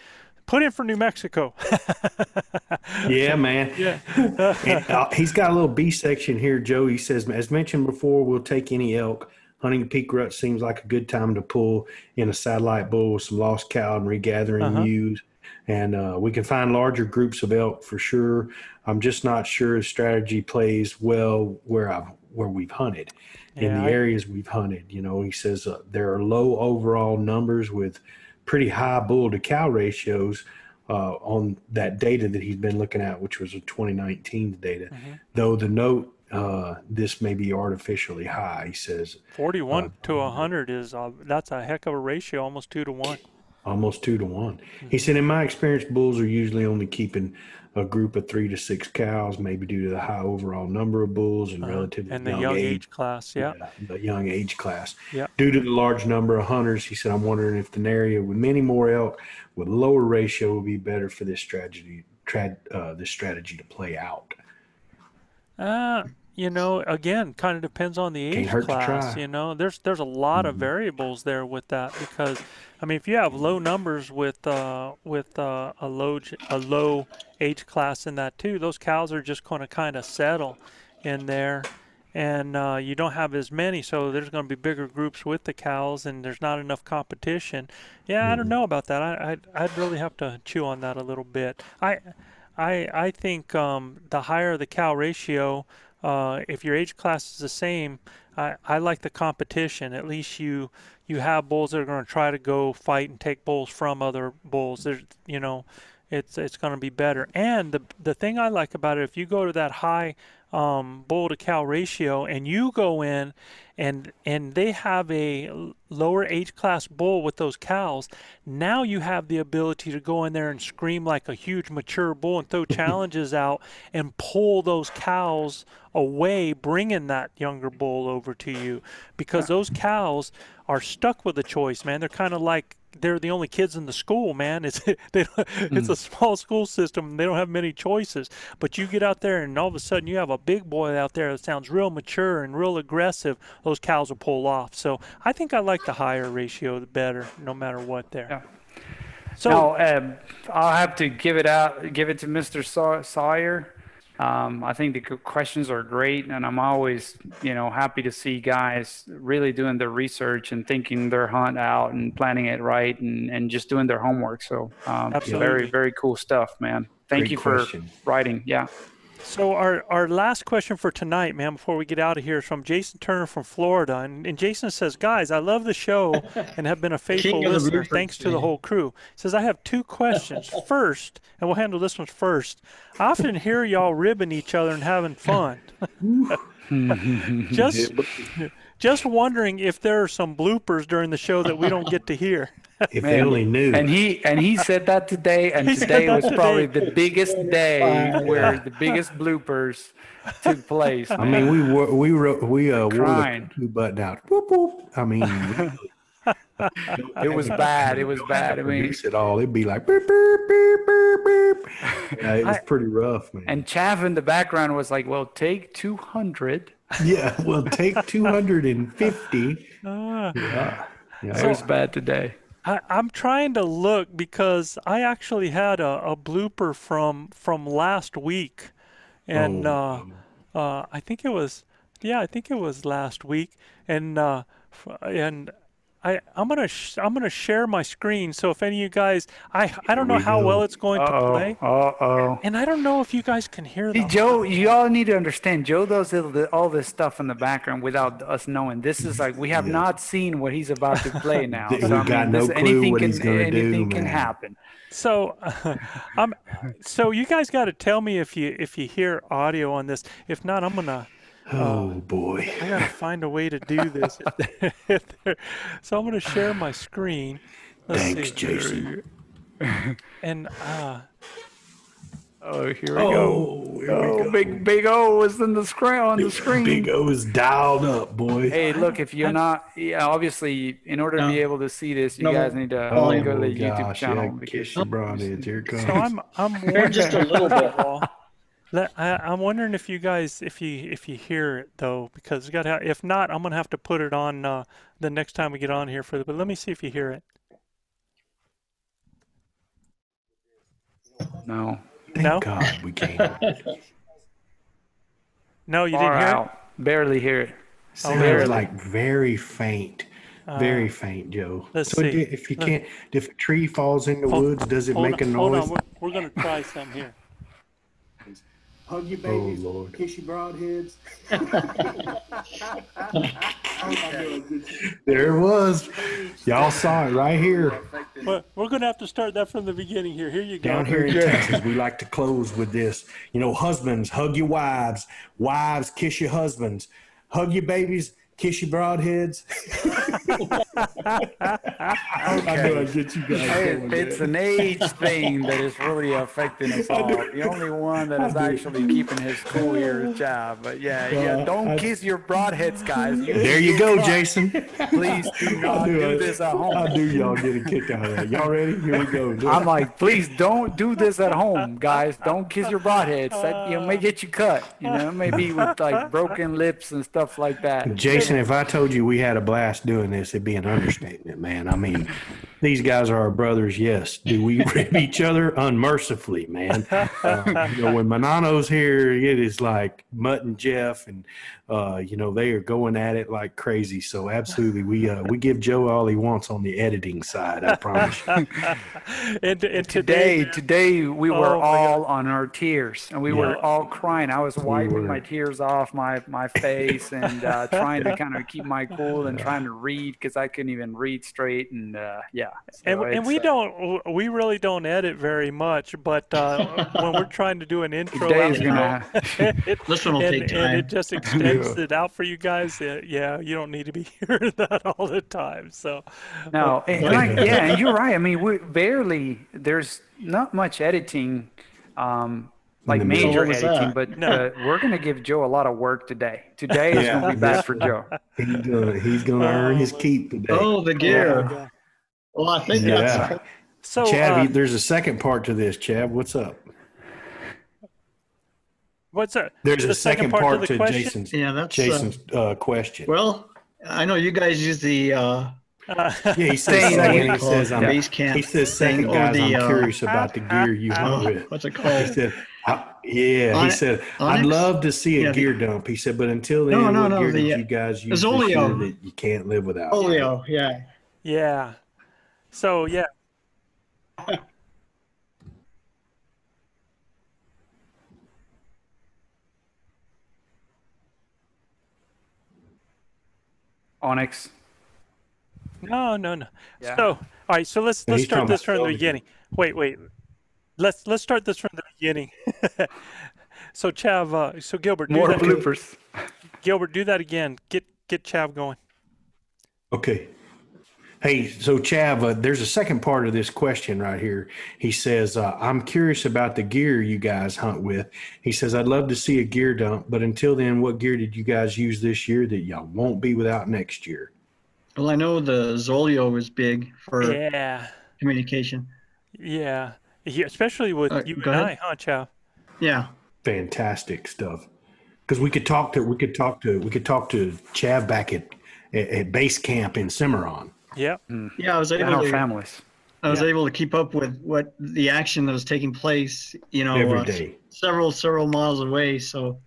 Put in for New Mexico.
yeah, man.
Yeah.
and, uh, he's got a little B section here, Joe. He says, as mentioned before, we'll take any elk. Hunting peak rut seems like a good time to pull in a satellite bull with some lost cow and regathering uh-huh. ewes. And uh, we can find larger groups of elk for sure. I'm just not sure the strategy plays well where I've where we've hunted in the I, areas we've hunted. You know, he says uh, there are low overall numbers with pretty high bull to cow ratios uh, on that data that he's been looking at, which was a 2019 data. Mm-hmm. Though the note uh, this may be artificially high, he says.
41 uh, to 100 is uh, that's a heck of a ratio, almost two to one.
Almost two to one. Mm-hmm. He said, in my experience, bulls are usually only keeping a group of three to six cows, maybe due to the high overall number of bulls and uh, relatively
and the
young,
young
age,
age, class. Yeah. yeah,
the young age class.
Yeah.
Due to the large number of hunters, he said, I'm wondering if an area with many more elk with lower ratio would be better for this strategy. Tra- uh, this strategy to play out.
Uh, you know, again, kind of depends on the age class. You know, there's there's a lot mm-hmm. of variables there with that because I mean, if you have low numbers with uh, with uh, a low a low age class in that too, those cows are just going to kind of settle in there, and uh, you don't have as many, so there's going to be bigger groups with the cows, and there's not enough competition. Yeah, mm-hmm. I don't mm-hmm. know about that. I I'd, I'd, really have to chew on that a little bit. I I I think um, the higher the cow ratio, uh, if your age class is the same, I, I like the competition. At least you you have bulls that are going to try to go fight and take bulls from other bulls. There's, you know, it's it's going to be better. And the the thing I like about it, if you go to that high um, bull to cow ratio and you go in and and they have a lower age class bull with those cows now you have the ability to go in there and scream like a huge mature bull and throw challenges out and pull those cows away bringing that younger bull over to you. Because those cows are stuck with a choice man. They're kind of like they're the only kids in the school, man. It's they, it's a small school system. They don't have many choices. But you get out there, and all of a sudden you have a big boy out there that sounds real mature and real aggressive. Those cows will pull off. So I think I like the higher ratio, the better, no matter what. There.
Yeah. So now, um, I'll have to give it out, give it to Mr. Sawyer. Um, I think the questions are great, and I'm always, you know, happy to see guys really doing their research and thinking their hunt out and planning it right and, and just doing their homework. So, um, very, very cool stuff, man. Thank great you for question. writing. Yeah.
So our, our last question for tonight, man, before we get out of here, is from Jason Turner from Florida, and, and Jason says, "Guys, I love the show and have been a faithful listener. Thanks to the whole crew." He says, "I have two questions. first, and we'll handle this one first. I often hear y'all ribbing each other and having fun. just just wondering if there are some bloopers during the show that we don't get to hear."
If Man, they only knew.
And he and he said that today, and he today was today. probably the biggest day where the biggest bloopers took place. Man.
I mean, we were we wrote we uh wore the two button out. Whoop, whoop. I mean.
it was bad. It was bad. I mean,
it all. It'd be like beep, beep, beep, beep, beep. Yeah, it was I, pretty rough, man.
And Chav in the background was like, "Well, take two hundred.
Yeah, well, take two hundred and fifty. Uh,
yeah, yeah. So, it was bad today.
I, am trying to look because I actually had a, a blooper from from last week, and oh. uh, uh, I think it was yeah I think it was last week, and uh, and I, I'm gonna sh- I'm gonna share my screen. So if any of you guys, I I don't know how well it's going Uh-oh. to play.
Uh oh.
And I don't know if you guys can hear
See, Joe, you all need to understand. Joe does all this stuff in the background without us knowing. This is like we have yeah. not seen what he's about to play now.
so, I mean, no this, anything can anything
do, can happen.
So, uh, I'm so you guys got to tell me if you if you hear audio on this. If not, I'm gonna
Oh uh, boy.
I gotta find a way to do this. so I'm gonna share my screen.
Let's Thanks, see. Jason.
and uh
Oh, here we oh, go. Here oh, we go. big big O is in the screen on the screen.
Big O is dialed up, boy.
Hey, look, if you're not, yeah, obviously, in order to be able to see this, you no. guys need to oh, go to the gosh, YouTube channel. Yeah,
because you brought it. Here it comes.
So I'm I'm
just a little bit.
Let, I, am wondering if you guys, if you if you hear it though, because you got to. If not, I'm gonna have to put it on uh, the next time we get on here for the. But let me see if you hear it.
No.
Thank
no?
God we can't.
no, you Far didn't hear
out. it. Barely hear it.
Oh, Sounds like very faint. Very uh, faint, Joe.
Let's so see.
if you can't, if a tree falls in the hold, woods, does it make
on,
a noise?
Hold on, we're, we're going to try some here.
Hug your oh, babies. Oh, Lord. Kiss your broadheads.
Oh, there it was. Y'all saw it right here.
Well, we're going to have to start that from the beginning here. Here you go.
Down here in Texas, we like to close with this. You know, husbands, hug your wives. Wives, kiss your husbands. Hug your babies, kiss your broadheads. okay. I know I get you guys.
Going, it's an age thing that is really affecting us all. The only one that is actually keeping his cool here is Chad. But yeah, yeah, don't I, kiss your broadheads, guys.
You there you go, Jason.
Please do not do, do this at home.
I do y'all get a kick out of that. Y'all ready? Here we go.
Do I'm it. like, please don't do this at home, guys. Don't kiss your broadheads. That you know, may get you cut. You know, maybe with like broken lips and stuff like that.
Jason, if I told you we had a blast doing this, it'd be an understatement, man. I mean, these guys are our brothers. Yes. Do we rib each other unmercifully, man? Uh, you know, when Manano's here, it is like Mutt and Jeff, and uh, you know they are going at it like crazy. So absolutely, we uh, we give Joe all he wants on the editing side. I promise.
and, and today, today we were oh, all on our tears, and we yeah. were all crying. I was wiping we my tears off my my face and uh, trying to kind of keep my cool and trying to read because I couldn't even read straight. And uh, yeah Yeah. So
and and we
uh,
don't we really don't edit very much, but uh, when we're trying to do an intro,
Today's
outro,
gonna.
it,
This one will
and,
take
and it just extends it out for you guys. Uh, yeah, you don't need to be hearing that all the time. So
No, and like, yeah, and you're right. I mean, we barely. There's not much editing, um, like major editing,
that?
but
No.
uh, we're gonna give Joe a lot of work today. Today is
Yeah.
gonna be bad for Joe.
He's gonna, he's gonna earn his keep today.
Oh, the gear. Well, I think
Yeah.
that's
so
Chav,
uh,
there's a second part to this. Chav, what's up?
what's that?
There's
the
a second,
of
part,
the
to
question?
Jason's
yeah, that's uh,
Jason's uh, question.
well. I know you guys use the uh,
Uh,
yeah, he says
Staying
second. He says, I'm,
base camp.
he says
thing,
second,
or
guys.
the,
I'm
uh,
curious about the gear you hunt with.
what's it called?
He said, I, yeah, he
Ony-
said, I'd love to see a
Yeah, the-
gear dump. He said, but until then,
No, no,
what
no,
gear
the,
did you guys use
Zoleo.
this year that you can't live without?
Polio, yeah.
yeah. So yeah.
Onyx.
No, no, no.
Yeah.
So, all right. So let's
No,
let's start this from the
Zelda.
beginning. Wait, wait. Let's let's start this from the beginning. so Chav, uh, so Gilbert, do
More
that,
bloopers.
Gilbert, do that again. Get get Chav going.
Okay. Hey, so Chav, uh, there's a second part of this question right here. He says, uh, I'm curious about the gear you guys hunt with. He says, I'd love to see a gear dump, but until then, what gear did you guys use this year that y'all won't be without next year?
Well, I know the Zoleo is big for
Yeah,
communication.
yeah. Yeah, especially with
Uh,
you
go
and
ahead.
I, huh, Chav?
Yeah.
Fantastic stuff. Because we could talk to, we could talk to, we could talk to Chav back at, at, at base camp in Cimarron.
Yep.
Yeah, I was
And
able
our
to
families.
I was
Yeah.
able to keep up with what the action that was taking place, you know,
Every
uh,
day.
several several miles away. So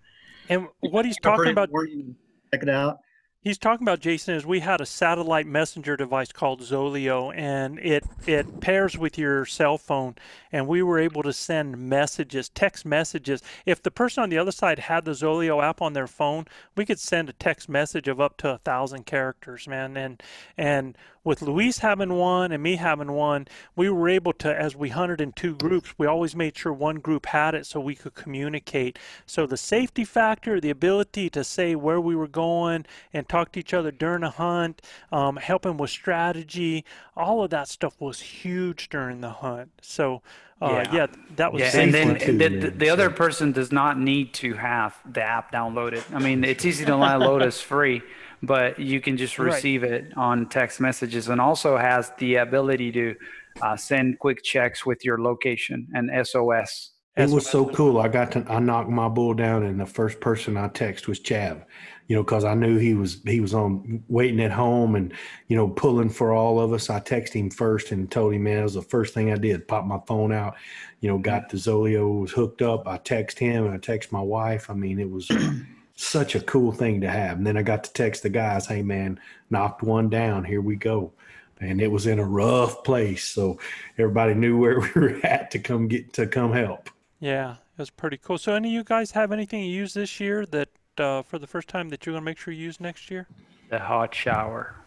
And what he's talking about,
important check it out.
He's talking about Jason is we had a satellite messenger device called Zoleo, and it it pairs with your cell phone, and we were able to send messages, text messages. If the person on the other side had the Zoleo app on their phone, we could send a text message of up to a thousand characters, man. And and with Luis having one and me having one, we were able to, as we hunted in two groups, we always made sure one group had it so we could communicate. So the safety factor, the ability to say where we were going and talk to each other during a hunt, um, helping with strategy, all of that stuff was huge during the hunt. So, uh,
Yeah.
yeah. that was
Yeah, and then
too,
the, the, the other person does not need to have the app downloaded. I mean, it's easy to download it's free, but you can just
Right.
receive it on text messages and also has the ability to uh, send quick checks with your location and SOS.
It was so cool. I got to I knocked my bull down, and the first person I text was Chav. You know, because I knew he was he was on waiting at home and you know pulling for all of us. I texted him first and told him, man, it was the first thing I did. Pop my phone out, you know, got the Zoleo was hooked up. I text him and I text my wife. I mean, it was such a cool thing to have. And then I got to text the guys, hey man, knocked one down. Here we go. And it was in a rough place, so everybody knew where we were at to come get to come help.
Yeah, it was pretty cool. So, any of you guys have anything you use this year that uh, for the first time that you're going to make sure you use next year?
The hot shower.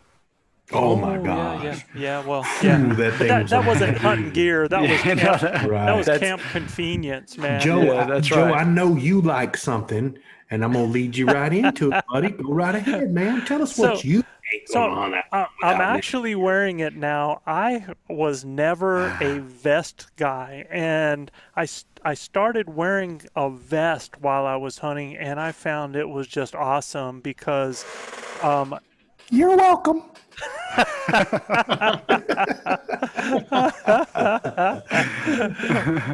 Oh, my
yeah,
gosh.
Yeah, yeah, well, yeah.
Ooh, that thing
that,
was
that wasn't hunting gear. That was
Yeah,
camp,
no,
that
Right.
was
That's-
camp convenience, man.
Joe,
Yeah,
I,
that's
Joe,
right.
I know you like something, and I'm gonna lead you right into it, buddy. Go right ahead, man. Tell us what
So-
you think
So
on. out-
I, I'm
without me.
actually wearing it now. I was never a vest guy, and I I started wearing a vest while I was hunting, and I found it was just awesome because um,
You're welcome.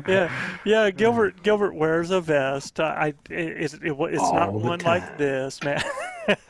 yeah, yeah. Gilbert Gilbert wears a vest. I, I it, it, it's not
All the
one like this, man.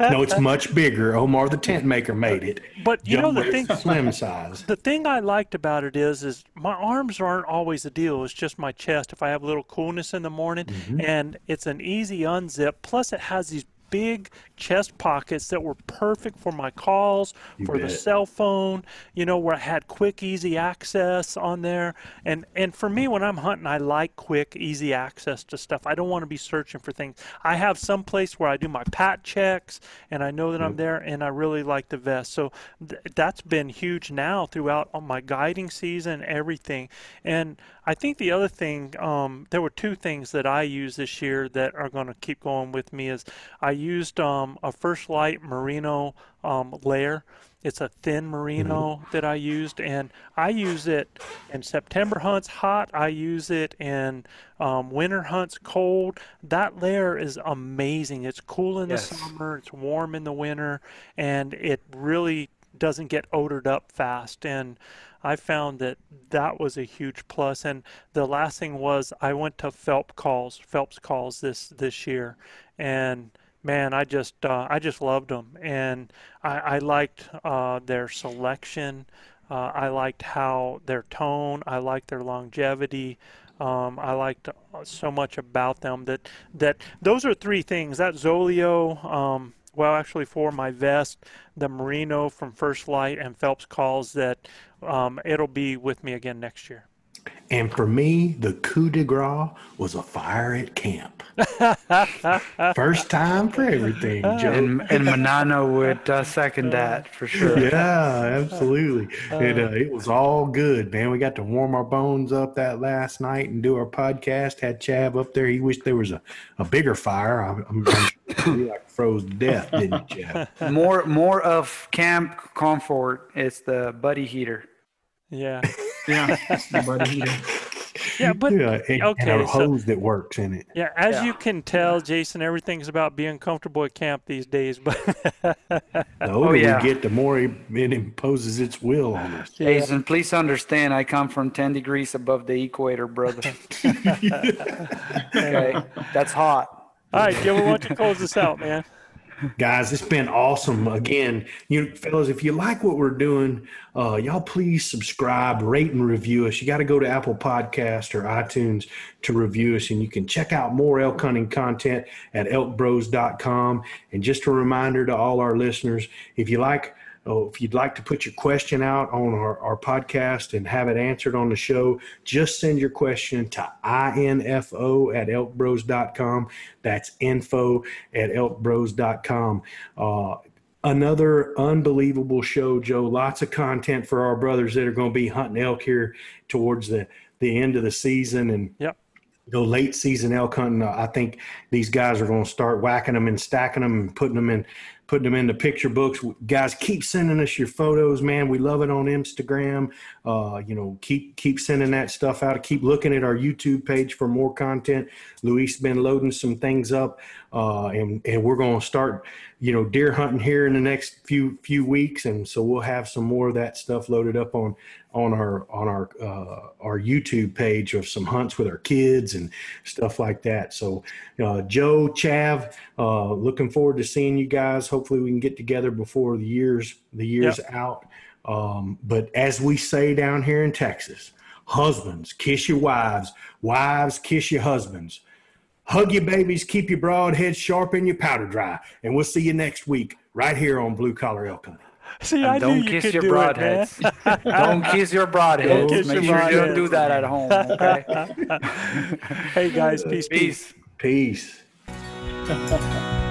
No, it's much bigger. Omar the tent maker made it.
But you know the thing.
slim size.
The thing I liked about it is, is my arms aren't always the deal. It's just my chest. If I have a little coolness in the morning,
Mm-hmm.
and it's an easy unzip. Plus, it has these big chest pockets that were perfect for my calls,
You
for the cell phone, you know, where I had quick, easy access on there. And and for me, when I'm hunting, I like quick, easy access to stuff. I don't want to be searching for things. I have some place where I do my pat checks, and I know that I'm there, and I really like the vest. So th- that's been huge now throughout all my guiding season, everything. And I think the other thing, um, there were two things that I used this year that are going to keep going with me. Is I used um, a First Lite Merino um, layer. It's a thin merino that I used, and I use it in September hunts hot. I use it in um, winter hunts cold. That layer is amazing. It's cool in
Yes.
the summer, it's warm in the winter, and it really doesn't get odored up fast. And I found that that was a huge plus. And the last thing was I went to Phelps calls, Phelps calls this this year, and man, I just uh, I just loved them, and I, I liked uh, their selection. Uh, I liked how their tone. I liked their longevity. Um, I liked uh, so much about them that that those are three things. That Zoleo, um, well, actually for my vest, the Merino from First Lite and Phelps calls that um, it'll be with me again next year.
And for me, the coup de grace was a fire at camp. First time for everything, Joe.
And, and Manano would uh, second that for sure.
Yeah, absolutely. And uh, it was all good, man. We got to warm our bones up that last night and do our podcast. Had Chav up there. He wished there was a, a bigger fire. I'm, I'm, I'm sure like froze to death, didn't you, Chav?
More more of camp comfort is the buddy heater.
Yeah,
Yeah,
yeah, but
yeah, and, and
okay,
a
so-
hose that works in it.
Yeah, as
Yeah.
you can tell, Jason, everything's about being comfortable at camp these days. But
The older
Oh, yeah.
we get, the more it, it imposes its will on us.
Jason, please understand, I come from 10 degrees above the equator, brother. okay, that's hot.
all right, Gilbert, why don't you close this out, man?
Guys it's been awesome. Again you fellas if you like what we're doing uh, y'all please subscribe rate and review us. You got to go to apple podcast or itunes to review us and you can check out more elk hunting content at elkbros.com and just a reminder to all our listeners if you like Oh, if you'd like to put your question out on our, our podcast and have it answered on the show, just send your question to info at elkbros.com. That's info at elkbros.com. Uh, another unbelievable show, Joe. Lots of content for our brothers that are going to be hunting elk here towards the, the end of the season. And
Yep.
go late season elk hunting. I think these guys are going to start whacking them and stacking them and putting them in, putting them into picture books. Guys, keep sending us your photos, man. We love it on Instagram. Uh, you know, keep keep sending that stuff out. Keep looking at our YouTube page for more content. Luis been loading some things up, uh, and and we're going to start, you know, deer hunting here in the next few few weeks, and so we'll have some more of that stuff loaded up on on our on our uh, our YouTube page of some hunts with our kids and stuff like that. So, uh, Joe, Chav, uh, looking forward to seeing you guys. Hopefully, we can get together before the years the years out. Um, but as we say down here in Texas, husbands kiss your wives, wives kiss your husbands. Hug your babies, keep your broad head sharp and your powder dry. And we'll see you next week right here on Blue Collar Elk Hunting.
See, I
And
knew
don't
you
kiss
could
your
do it, man.
broadheads. don't kiss your broadheads.
kiss
Make
your
sure you don't do that at home. Okay.
Hey guys, peace, peace.
Peace.
Peace.